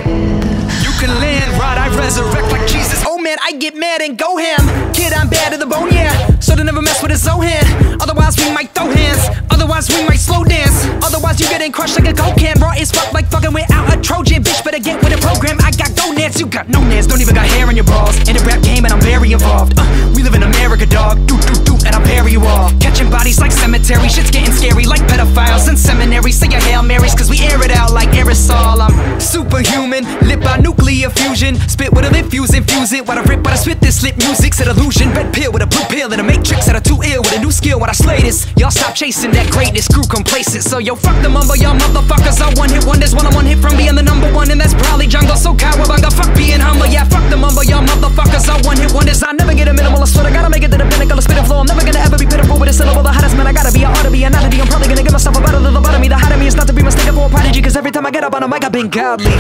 You can land right, I resurrect like Jesus. Man, I get mad and go ham. Kid, I'm bad to the bone, yeah. So to never mess with a Zohan. Otherwise, we might throw hands. Otherwise, we might slow dance. Otherwise, you getting crushed like a coke can. Raw as fuck, like fucking without a Trojan. Bitch, better get with the program. I got gonads, you got no nads. Don't even got hair on your balls. In the rap game, and I'm very involved. Uh, we live in America, dog. Do, do, do, and I'll bury you all. Catching bodies like cemetery. Shit's getting scary like pedophiles in seminary. Say your Hail Marys, cause we air it out like aerosol. I'm superhuman, lit by nuclear fusion. Spit with a lip fuse, infuse it. While I rip, but I spit this lit music's an illusion. Red pill with a blue pill and a matrix that are too ill with a new skill. When I slay this, y'all stop chasing that greatness. Crew complacent. So yo, fuck the mumble, y'all motherfuckers. I one hit wonders. One on one hit from being the number one, and that's probably jungle. So cowabunga, fuck being humble. Yeah, fuck the mumble, y'all motherfuckers. I one hit wonders. I never get a minimal. I swear I gotta make it to the pinnacle of spitting flow. I'm never gonna ever be pitiful with a syllable. The hottest man, I gotta be. I ought to be an oddity. I'm probably gonna give myself a battle to the bottom. The of me is not to be mistaken for a prodigy. Cause every time I get up on a mic, I've been godly.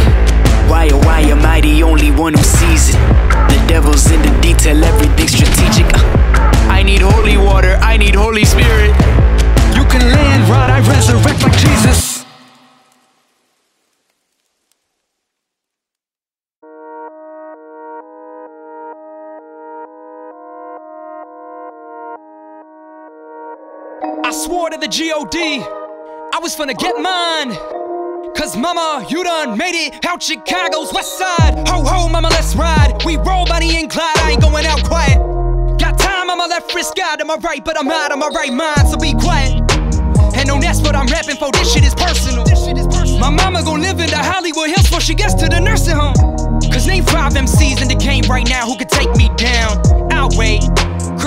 Why, oh, why am I the only one who sees it? Devil's in the detail, everything strategic. Uh, I need holy water, I need Holy Spirit. You can land right, I resurrect like Jesus. I swore to the G.O.D. I was finna get mine. Cause mama, you done made it out Chicago's west side. Ho ho, mama, let's ride. We roll Bonnie and Clyde, I ain't going out quiet. Got time on my left wrist, God on my right, but I'm out of my right mind, so be quiet. And no, that's what I'm rapping for, this shit is personal. My mama gon' live in the Hollywood Hills before she gets to the nursing home. Cause name five MCs in the game right now who could take me down. I'll wait.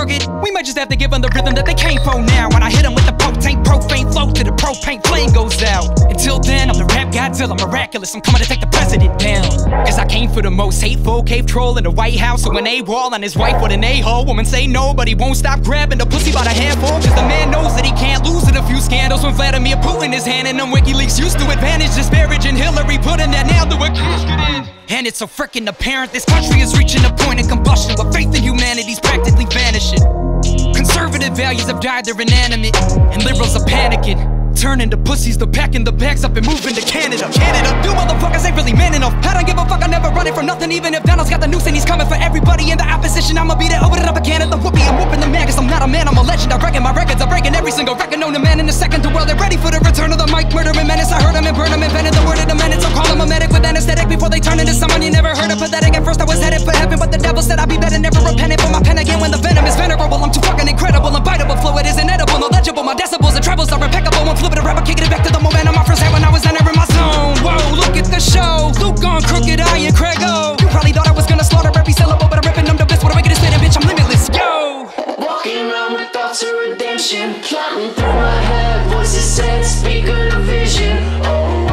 We might just have to give them the rhythm that they came for now. When I hit them with the potent profane flow till the propane flame goes out. Until then, I'm the rap Godzilla, miraculous. I'm coming to take the president down. Cause I came for the most hateful cave troll in the White House. So an A-wall on his wife with an A-hole. Woman say no, but he won't stop grabbing the pussy by the handful. Cause the man knows that he can't lose in a few scandals when Vladimir Putin is handing them WikiLeaks used to advantage, disparaging Hillary, putting that nail to a casket in. And it's so freaking apparent this country is reaching a point of combustion where faith in humanity's practically vanishing. Conservative values have died, they're inanimate, and liberals are panicking. Turning to pussies, they're packing the bags up and moving to Canada. Canada, you motherfuckers ain't really man enough. I don't give a fuck, I never run it for nothing. Even if Donald's got the noose and he's coming for everybody in the opposition, I'ma beat it over it up a Canada. Whoopee, I'm whooping the man, cause I'm not a man, I'm a legend. I reckon my records are breaking every single record known to man in the second to world. They're ready for the return of the mic, murdering menace. I heard him and burn him, invented the word of the minute. So call him a medic with anesthetic before they turn into someone you never heard of. Pathetic at first, I was headed for heaven, but the devil said I'd be better, never repented for my pen again when the venom is venerable. I'm too fucking incredible, unbiteable, fluid is inedible, no legible. My decibels and trebles are impeccable. I'm flipping a rapper, kicking it back to the momentum my first had when I was entering my zone. Whoa, look at the show. Luke on Crooked I and Craigo. You probably thought I was gonna slaughter every syllable, but I'm ripping them to bits with a wicked spitting bitch. I'm limitless. Yo. Walking around with thoughts of redemption Plotting through my head Voices said, speak of vision oh,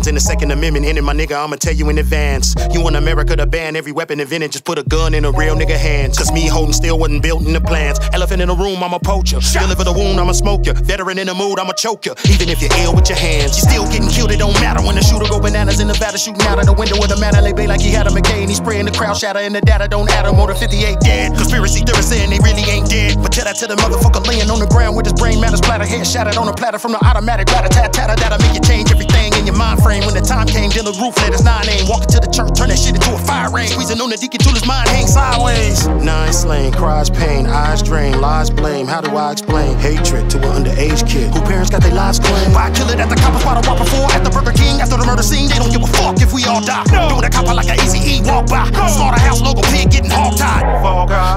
guns and the Second Amendment. Hitting my nigga, I'ma tell you in advance. You want America to ban every weapon invented, just put a gun in a real nigga hands. Cause me holding still wasn't built in the plans. Elephant in the room, I'm a poacher. Deliver the wound, I'ma smoke ya. Veteran in the mood, I'ma choke ya. Even if you're ill with your hands, you still getting killed, it don't matter. When the shooter go bananas in the Nevada, shooting out of the window of the Mandalay Bay like he had a McCain. He spraying the crowd shatter and the data don't add him. More than 58 dead. Conspiracy theorists saying they really ain't dead. But tell that to the motherfucker laying on the ground with his brain matter splatter, head shattered on a platter from the automatic rat tat tatter that'll make you change everything in your mind frame. When the time came, then the roof let his nine aim. Walking to the church, turn that shit into a fire rain. Squeezing on the deacon till his mind hangs sideways. Nine slain, cries pain, eyes drain, lies blame. How do I explain hatred to an underage kid who parents got their lives claimed? Why kill it at the copper spot or walk before at the Burger King after the murder scene? They don't give a fuck if we all die. Doing a copper like an easy E walk by. Slaughterhouse logo pig getting hog tied.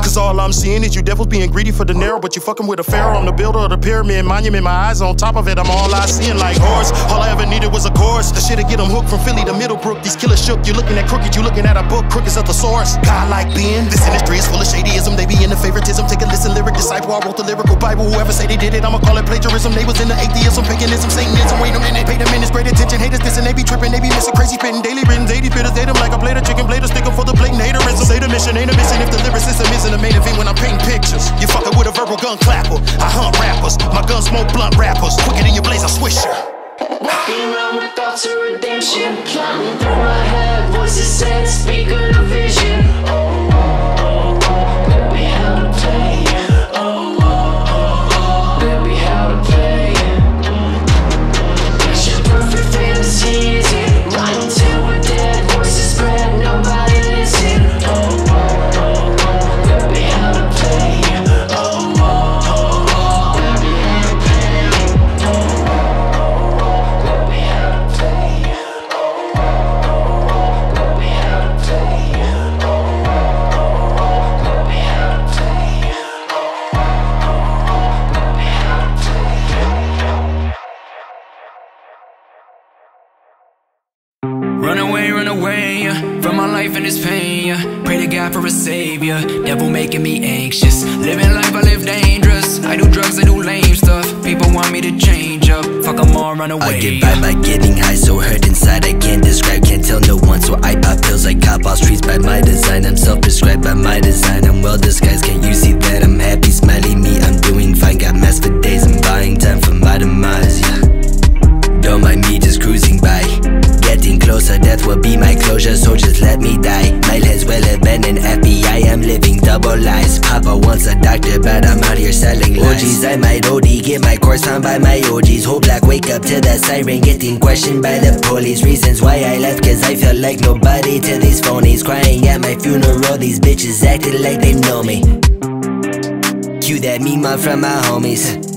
Cause all I'm seeing is you devils being greedy for the narrow, but you fucking with a pharaoh. I'm the builder of the pyramid monument. My eyes on top of it, I'm all I seeing like horse. All I ever needed was a chorus. The shit'll get them hooked from Philly to Middlebrook. These killers shook. You're looking at crooked, you looking at a book. Crooked of the source. God like being. This industry is full of shadyism. They be in the favoritism. Take a listen, lyric disciple. I wrote the lyrical Bible. Whoever say they did it, I'ma call it plagiarism. They was in the atheism, paganism, Satanism. Wait a minute, pay the minutes, great attention. Haters dissing, they be tripping, they be missing crazy spitting. Daily written, 80 bitters, date them like a plate of chicken, plate of stick for the blatant haterism. Say the mission ain't a mission if the lyricism isn't the main event when I'm painting pictures. You fucking with a verbal gun clapper. I hunt rappers. My gun smoke blunt rappers. Quicker than your blaze, I swisher. Walking around with thoughts of redemption. Plotting through my head Voices said, speak of the vision. Oh, Run away, run away from my life and its pain. Pray to God for a savior. Devil making me anxious. Living life, I live dangerous. I do drugs, I do lame stuff. People want me to change up. Fuck 'em all, run away. I get by by getting high, so hurt inside. I can't describe, can't tell no one. So I pop pills, I cop off streets by my design. I'm self prescribed by my design. I'm well disguised, can't you see that? I'm happy, smiley me, I'm doing fine. Got mess for days, I'm buying time for my demise, yeah. Don't mind me just cruising by. Closer, Death will be my closure, so just let me die. Might as well have been an FBI, I'm living double lives Papa wants a doctor, but I'm out here selling lies. OGs, I might OD, get my course found by my OGs. Whole black wake up to the siren, getting questioned by the police. Reasons why I left, cause I felt like nobody to these phonies. Crying at my funeral, these bitches acted like they know me. Cue that meme up from my homies.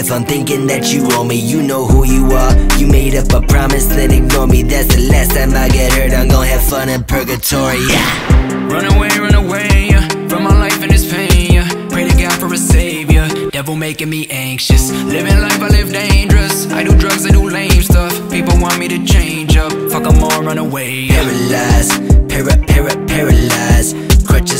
Have fun thinking that you owe me. You know who you are. You made up a promise, then ignore me. That's the last time I get hurt. I'm gonna have fun in purgatory. Yeah. Run away, run away yeah, from my life and its pain. Yeah. Pray to God for a savior. Devil making me anxious. Living life, I live dangerous. I do drugs, I do lame stuff. People want me to change up. Fuck 'em all, run away. Yeah. Paralyzed, para, para, paralyzed.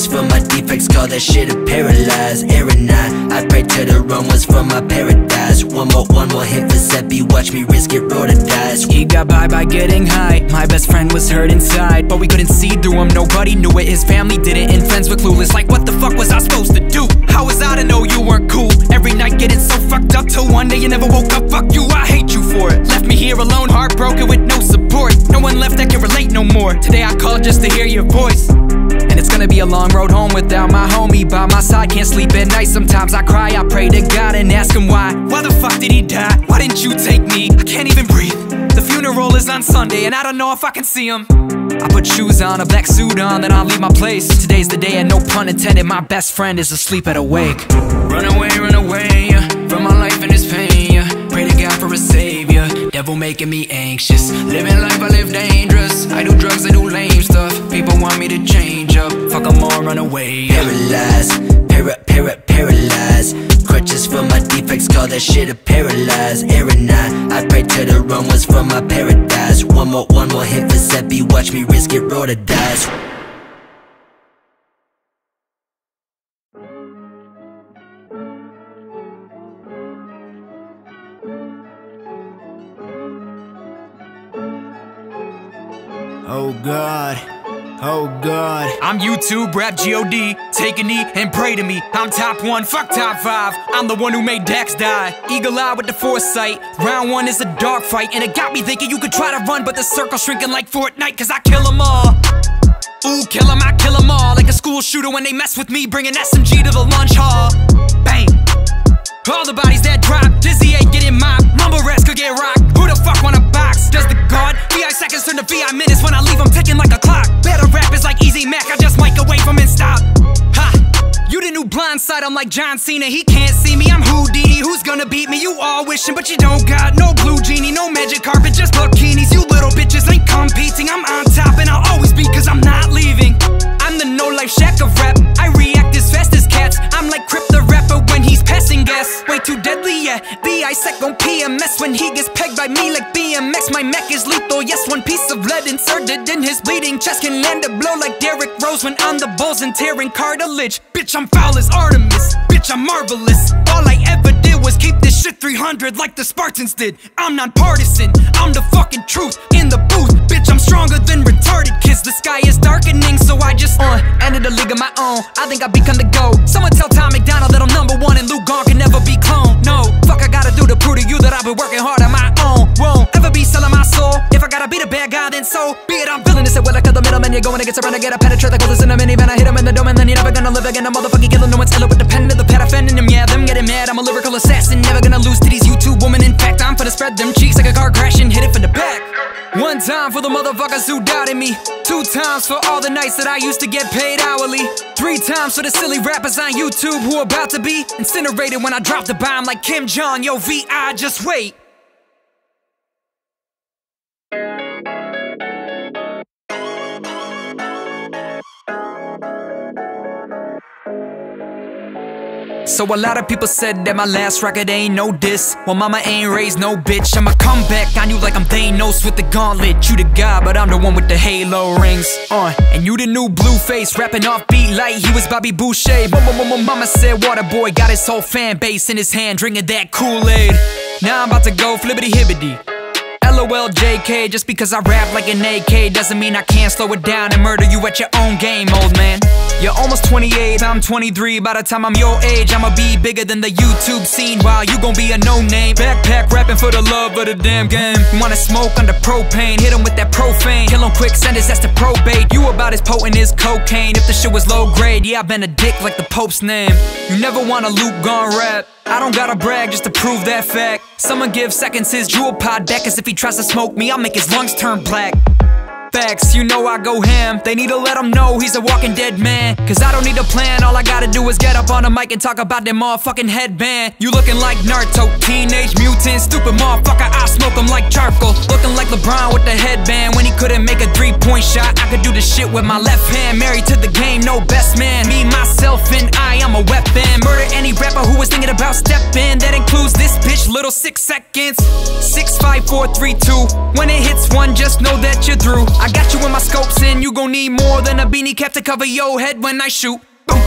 Crutches for my defects, call that shit a paralyzed. Aaron, I, I pray to the wrong ones from my paradise. One more, one more hit for Seppi, watch me risk it, roll the dice. He got by by getting high. My best friend was hurt inside, but we couldn't see through him. Nobody knew it. His family didn't, and friends were clueless. Like, what the fuck was I supposed to do? How was I to know you weren't cool? Every night getting so fucked up till one day you never woke up. Fuck you, I hate you for it. Left me here alone, heartbroken with no support. No one Today I called just to hear your voice. And it's gonna be a long road home without my homie by my side. Can't sleep at night. Sometimes I cry. I pray to God and ask him why. Why the fuck did he die? Why didn't you take me? I can't even breathe. The funeral is on Sunday, and I don't know if I can see him. I put shoes on, a black suit on, then I'll leave my place. Today's the day, and no pun intended. My best friend is asleep at a wake. Run away, run away from my life Devil making me anxious. Living life, I live dangerous. I do drugs, I do lame stuff. People want me to change up. Fuck 'em all, run away. Yeah. Paralyzed, para, para, paralyzed. Crutches for my defects, call that shit a paralyzed. Aaron, I, I pray to the wrong ones from my paradise. One more, one more hit for Seppi, watch me risk it, roll the dice. Oh God. Oh God. I'm YouTube, rap G-O-D Take a knee and pray to me. I'm top one, fuck top five. I'm the one who made Dax die. Eagle eye with the foresight. Round one is a dark fight And it got me thinking you could try to run But the circle's shrinking like Fortnite Cause I kill 'em all. Ooh, kill 'em, I kill 'em all. Like a school shooter when they mess with me Bringing SMG to the lunch hall. Bang all the bodies that drop, Dizzy ain't getting mopped. Mumble rats could get rocked. Who the fuck wanna box? Does the guard? VI seconds turn to VI minutes when I leave them ticking like a clock. Better rap is like Easy Mac, I just mic away from and stop. Ha! You the new blindside, I'm like John Cena. He can't see me, I'm Houdini. Who's gonna beat me? You all wishing, but you don't got no blue genie, no magic carpet, just bikinis. You little bitches ain't competing. I'm on top and I'll always be, cause I'm not leaving. And tearing cartilage. Bitch, I'm Fowl as Artemis. Bitch, I'm marvelous. 300 like the Spartans did. I'm nonpartisan. I'm the fucking truth in the booth. Bitch, I'm stronger than retarded kids. The sky is darkening, so I just uh, Ended a league of my own. I think I become the GOAT. Someone tell Tom MacDonald that I'm number one and Luke Gawne can never be cloned. No, fuck, I gotta do to prove to you that I've been working hard on my own. Won't ever be selling my soul. If I gotta be the bad guy, then so be it. I'm feeling this. Well, I cut the middleman. You're going to get surrounded, get a penetrate like bullets in a minivan. I hit him in the dome, and then you're never gonna live again. A motherfucking killer, no one's iller with the pen to the pad. Offending him, yeah, them getting mad. I'm a lyrical assassin, never gonna lose to these YouTube women. In fact, I'm finna spread them cheeks like a car crashing, hit it from the back. One time for the motherfuckers who doubted me. Two times for all the nights that I used to get paid hourly. Three times for the silly rappers on YouTube who are about to be incinerated when I drop the bomb like Kim Jong. Yo, VI, just wait. So a lot of people said that my last record ain't no diss. Well mama ain't raised no bitch. I'ma come back on you like I'm Thanos with the gauntlet. You the guy but I'm the one with the halo rings. On And you the new Blueface rapping off beat like he was Bobby Boucher. Mama, said Waterboy got his whole fan base in his hand drinking that Kool-Aid. Now I'm about to go flippity LOL JK, just because I rap like an AK doesn't mean I can't slow it down and murder you at your own game, old man. You're almost 28, I'm 23. By the time I'm your age, I'ma be bigger than the YouTube scene. While you gon' be a no name. Backpack rapping for the love of the damn game. Wanna smoke under propane, hit him with that profane. Kill him quick, send his ass to probate. You about as potent as cocaine. If the shit was low grade, yeah, I've been a dick like the Pope's name. You never want a Luke Gawne rap. I don't gotta brag just to prove that fact. Someone give seconds his Juul pod back as if he tries to smoke me. I'll make his lungs turn black. Facts, you know I go ham. They need to let him know he's a walking dead man. Cause I don't need a plan, all I gotta do is get up on a mic and talk about that motherfucking headband. You looking like Naruto, teenage mutant, stupid motherfucker. I smoke him like charcoal. Looking like LeBron with the headband. When he couldn't make a three point shot, I could do the shit with my left hand. Married to the game, no best man. Me, myself, and I, I'm a weapon. Murder any rapper who was thinking about stepping. That includes this bitch, little six seconds. Six, five, four, three, two. When it hits one, just know that you're through. I got you in my scopes, and you gon' need more than a beanie cap to cover your head when I shoot. Boom.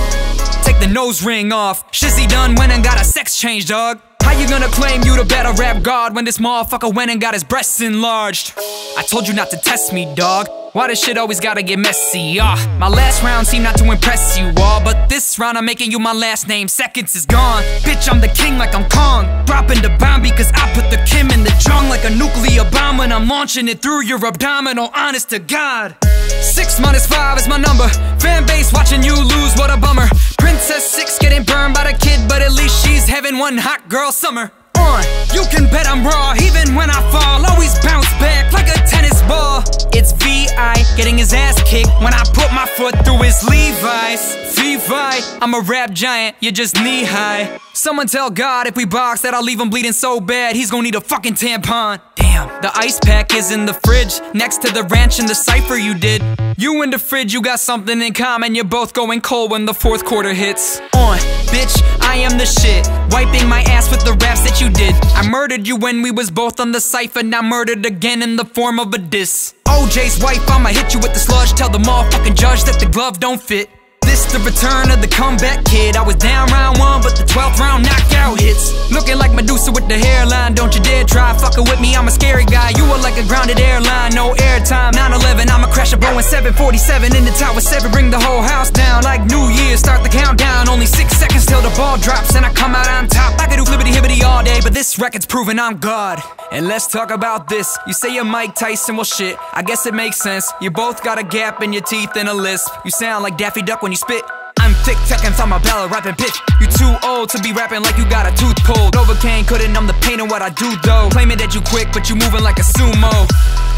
Take the nose ring off. Shizzy done went and got a sex change, dog. You gonna claim you the better rap god when this motherfucker went and got his breasts enlarged? I told you not to test me, dog. Why this shit always gotta get messy? Ah, my last round seemed not to impress you all, but this round I'm making you my last name. Seconds is gone. Bitch, I'm the king like I'm Kong. Dropping the bomb because I put the Kim in the jung like a nuclear bomb and I'm launching it through your abdominal. Honest to God. Six minus five is my number. Fan base watching you lose, what a bummer. Princess Six getting burned by the kid, but at least she's having one hot girl summer. On, you can bet I'm raw, even when I fall. Always bounce back like a tennis ball. It's VI getting his ass kicked when I put my foot through his Levi's. VI, I'm a rap giant, you're just knee high. Someone tell God if we box that I'll leave him bleeding so bad, he's gonna need a fucking tampon. Damn, the ice pack is in the fridge, next to the ranch and the cipher you did. You and the fridge, you got something in common, you're both going cold when the fourth quarter hits. On, bitch, I am the shit. Wiping my ass with the raps that you did. I murdered you when we was both on the cipher, now murdered again in the form of a diss. OJ's wife, I'ma hit you with the sludge, tell the motherfucking judge that the glove don't fit. This the return of the comeback kid. I was down round one, but the 12th round knockout hits. Looking like Medusa with the hairline. Don't you dare try fucking with me, I'm a scary guy. You are like a grounded airline, no airtime. 9-11, I'ma crash a Boeing 747 in the Tower 7. Bring the whole house down like New Year. Start the countdown. Only six seconds till the ball drops and I come out on top. I could do flippity hibbity all day, but this record's proving I'm God. And let's talk about this. You say you're Mike Tyson, well shit. I guess it makes sense. You both got a gap in your teeth and a lisp. You sound like Daffy Duck when you spit. I'm thick tech inside my ballad rapping bitch. You too old to be rapping like you got a tooth pulled. Novocaine couldn't numb the pain of what I do though. Claiming that you quick, but you moving like a sumo.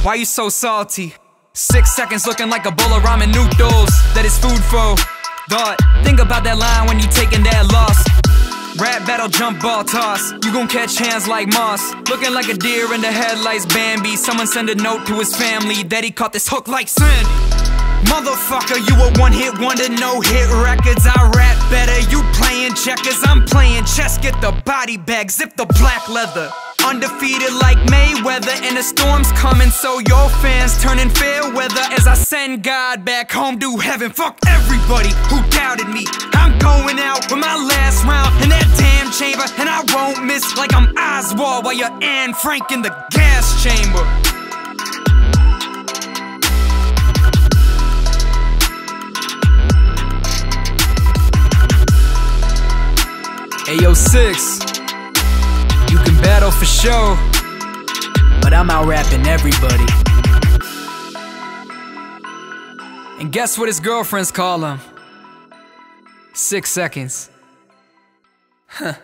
Why you so salty? Six seconds looking like a bowl of ramen noodles. That is food for thought. Think about that line when you taking that loss. Rap battle, jump ball toss. You gon' catch hands like moss. Looking like a deer in the headlights, Bambi. Someone send a note to his family that he caught this hook like Sandy. Motherfucker, you a one hit wonder, no hit records. I rap better. You playing checkers, I'm playing chess. Get the body bag, zip the black leather. Undefeated like Mayweather, and the storm's coming, so your fans turning fair weather as I send God back home to heaven. Fuck everybody who doubted me. I'm going out with my last round in that damn chamber, and I won't miss like I'm Oswald while you're Anne Frank in the gas chamber. Ayo, six. You can battle for sure, but I'm out rapping everybody. And guess what his girlfriends call him? Six seconds. Huh.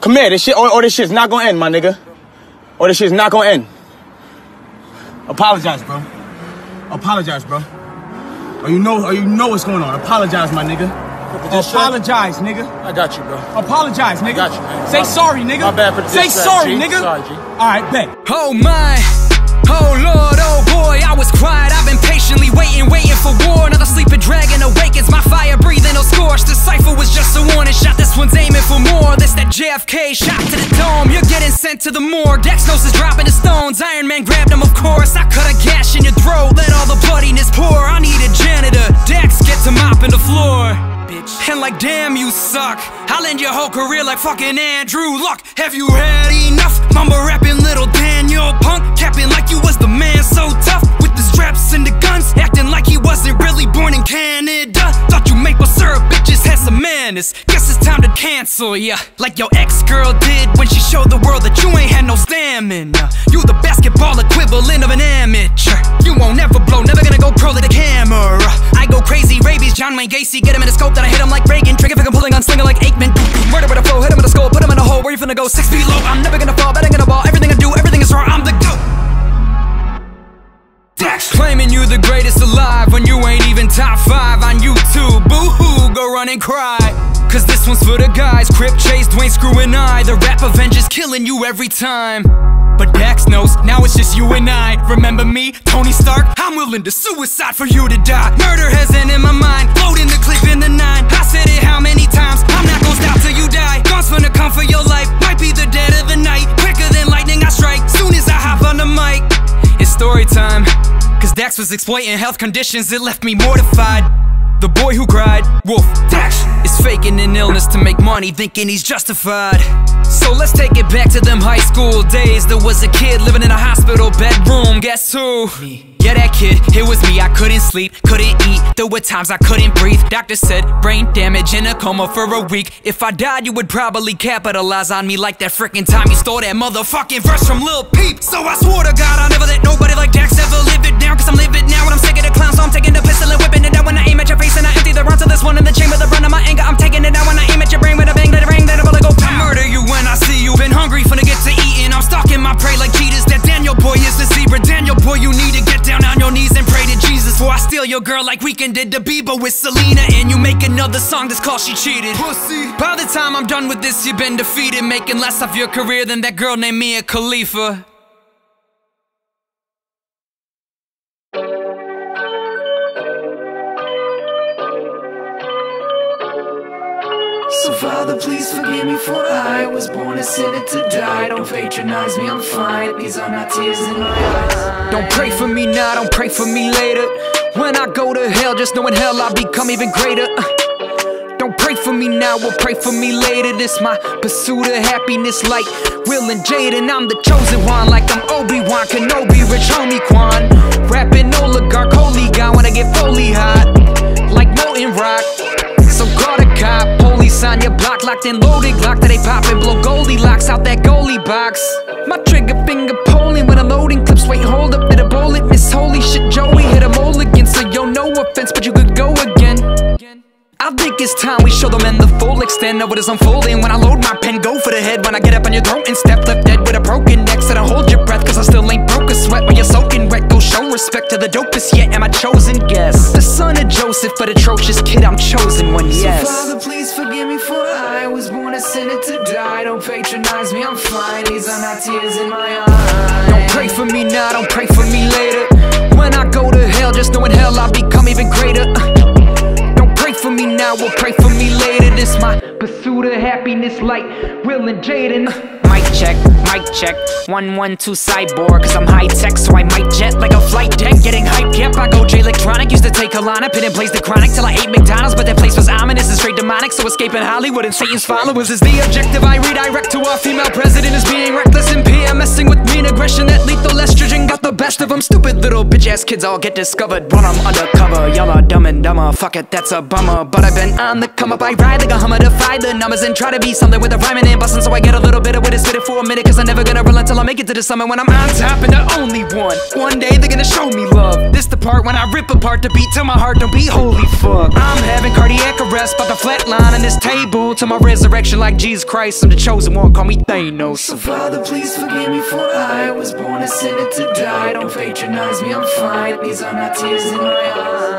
Come here, this shit, or, or this shit's not gonna end, my nigga. Or this shit's not gonna end. Apologize, bro. Apologize, bro. Or you know, or you know what's going on. Apologize, my nigga. Apologize, nigga. I got you, bro. Apologize, nigga. got you, man. Say My- sorry, nigga. my bad for the Say diss sorry, G. nigga. Sorry, G. All right, bet. Oh my, oh lord, oh boy, I was quiet. I've been patiently waiting, waiting for war. Another sleeping dragon awakens. My fire breathing, no scorch. The cipher was just a warning shot. This one's aiming for more. This that JFK shot to the dome. You're getting sent to the morgue. Dex is dropping the stones. Iron Man grabbed him, of course. I cut a gash in your throat. Let all the bloodiness pour. I need a janitor. Dex gets him mopping the floor. Bitch. And like, damn, you suck. I'll end your whole career like fucking Andrew Luck. Have you had enough? Mumble rapping little Daniel Punk. Capping like you was the man so tough. With the straps and the guns. Acting like he wasn't really born in Canada. Thought you maple syrup bitches had some Guess it's time to cancel ya. Like your ex girl did when she showed the world that you ain't had no stamina. You the basketball equivalent of an amateur. You won't ever blow, never gonna go pro to the camera. I go crazy, rabies, John Wayne Gacy. Get him in the scope, then I hit him like Reagan. Trigger finger pulling on slinger like Aikman. Murder with a flow, hit him in the skull, put him in a hole. Where you finna go? Six feet low, I'm never gonna fall, bet I'm gonna ball. Everything I do, everything is wrong. I'm Claiming you the greatest alive when you ain't even top five on YouTube. Boo hoo, go run and cry. Cause this one's for the guys Crypt, CHVSE, Dwayne, Screw, and I. The rap Avengers killing you every time. But Dax knows, now it's just you and I. Remember me, Tony Stark? I'm willing to suicide for you to die. Murder hasn't in my mind, loading the clip in the nine. I said it how many times? I'm not gonna stop till you die. Guns finna come for your life, might be the dead of the night. Quicker than lightning, I strike. Soon as I hop on the mic, it's story time. Cause Dax was exploiting health conditions that left me mortified. The boy who cried, Wolf, Dax, is faking an illness to make money, thinking he's justified. So let's take it back to them high school days. There was a kid living in a hospital bedroom. Guess who? Me. Yeah, that kid, it was me. I couldn't sleep, couldn't eat. There were times I couldn't breathe. Doctor said, brain damage in a coma for a week. If I died, you would probably capitalize on me like that freaking time you stole that motherfucking verse from Lil Peep. So I swore to God I'll never let nobody like Dax ever live it down. Cause I'm living now and I'm sick of the clown. So I'm taking the pistol and whipping it out when I aim at your face and I empty the rounds to this one in the chamber. The brunt of my anger, I'm taking it out when I aim at your brain with a bang, let it ring, then I'm go pow. I murder you when I see you. Been hungry, finna get to eating. I'm stalking my prey like cheetahs. That Daniel boy is the zebra. Daniel boy, you need to get down on your knees and pray to Jesus. Before I steal your girl like Weeknd did to Bieber with Selena. And you make another song that's called She Cheated. Pussy. By the time I'm done with this, you've been defeated. Making less of your career than that girl named Mia Khalifa. So Father, please forgive me for I was born a sinner to die. Don't patronize me, I'm fine. These are not tears in my eyes. Don't pray for me now, don't pray for me later. When I go to hell, just know in hell I'll become even greater. Uh, Don't pray for me now, will pray for me later. This my pursuit of happiness, like Will and Jaden. I'm the chosen one, like I'm Obi Wan Kenobi, rich homie Quan. Rapping oligarch, holy guy when I get fully hot, like molten rock. Police on your block, locked and loaded. Glock that they pop and blow Goldilocks out that goalie box. My trigger finger polling when I'm loading clips. Wait, hold up, bit a bullet. Miss holy shit, Joey hit a mole again. So yo, no offense, but you could go again. I think it's time we show them in the full extent of what is unfolding. When I load my pen, go for the head. When I get up on your throat and step left dead with a broken neck. So don't hold your breath, cause I still ain't broke a sweat. When you're soaking wet, go show respect to the dopest yet. Am I chosen? Guess. The son of Joseph, but atrocious kid, I'm chosen one, yes. So Father, born to die. Don't patronize me, I'm fine. These are not tears in my eyes. Don't pray for me now, don't pray for me later. When I go to hell, just know in hell I'll become even greater. Don't pray for me now, will pray for me later. This my pursuit of happiness, like Will and Jaden. Uh, Mic check, mic check. One one two cyborg, cause I'm high tech, so I might jet like a flight deck. Getting hype, yep. I go J electronic. Used to take a line, pin and place the chronic till I ate McDonald's, but that place was ominous and straight demonic. So escaping Hollywood and Satan's followers is the objective. I redirect to our female president is being reckless and PMSing with mean aggression. That lethal estrogen got the best of them. Stupid little bitch ass kids all get discovered when I'm undercover. Y'all are dumb and dumber. Fuck it, that's a bummer. But I've been on the come up. I ride like a hummer, the numbers and try to be something with a rhyming and busting. So I get a little bit of wit and spit it for a minute. Cause I'm never gonna relent until I make it to the summit when I'm on top and the only one. One day they're gonna show me love. This the part when I rip apart the beat till my heart don't beat. Holy fuck. I'm having cardiac arrest, but the flat line on this table to my resurrection like Jesus Christ. I'm the chosen one, call me Thanos. So Father, please forgive me for I was born a sinner to die. Don't patronize me, I'm fine. These are not tears in my eyes.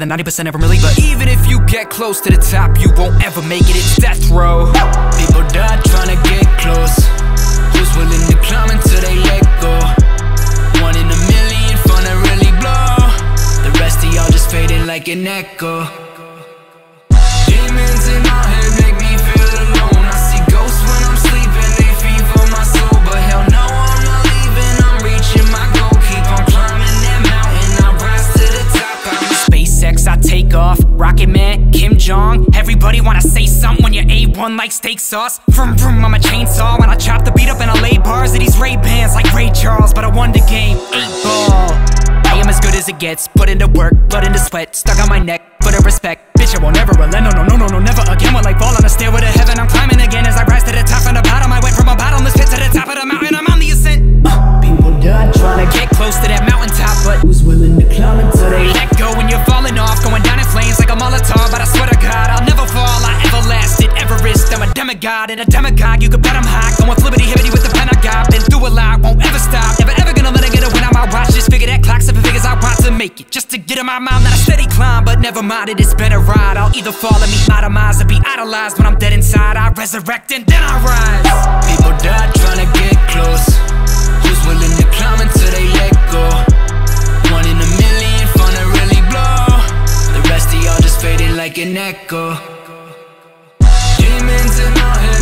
Than 90% of them really. But even if you get close to the top, you won't ever make it, it's death row. People die trying to get close. Who's willing to climb until they let go? One in a million, fun to really blow. The rest of y'all just fading like an echo. Take off. Rocket Man, Kim Jong. Everybody wanna say something when you're A1 like steak sauce. Vroom vroom, I'm a chainsaw when I chop the beat up and I lay bars of these Ray Bans like Ray Charles. But I won the game, eight ball. I am as good as it gets. Put into work, blood into sweat, stuck on my neck. For the respect, bitch, I won't ever relent. No, no, no, no, no, never again. Will I fall on a stairway to heaven? I'm climbing again as I rise to the top and the bottom. I went from a bottomless pit to the top of the mountain. I'm on the ascent. Die trying to Get close to that mountaintop, but Who's willing to climb until they let go when you're falling off, going down in flames like a Molotov. But I swear to God, I'll never fall. I everlasted Everest. I'm a demigod and a demagogue. You can bet I'm hot, going flippity hibbity with the pen I got. Been through a lot, won't ever stop. Never ever gonna let it get a win on my watch. Just figure that clock seven figures I want to make it. Just to get in my mind, not a steady climb, but never mind it. It's been a ride. I'll either fall and meet my demise or be idolized when I'm dead inside. I resurrect and then I rise. People die trying to get close. Who's willing climbing till they let go. One in a million, fun to really blow. The rest of y'all just faded like an echo. Demons in my head.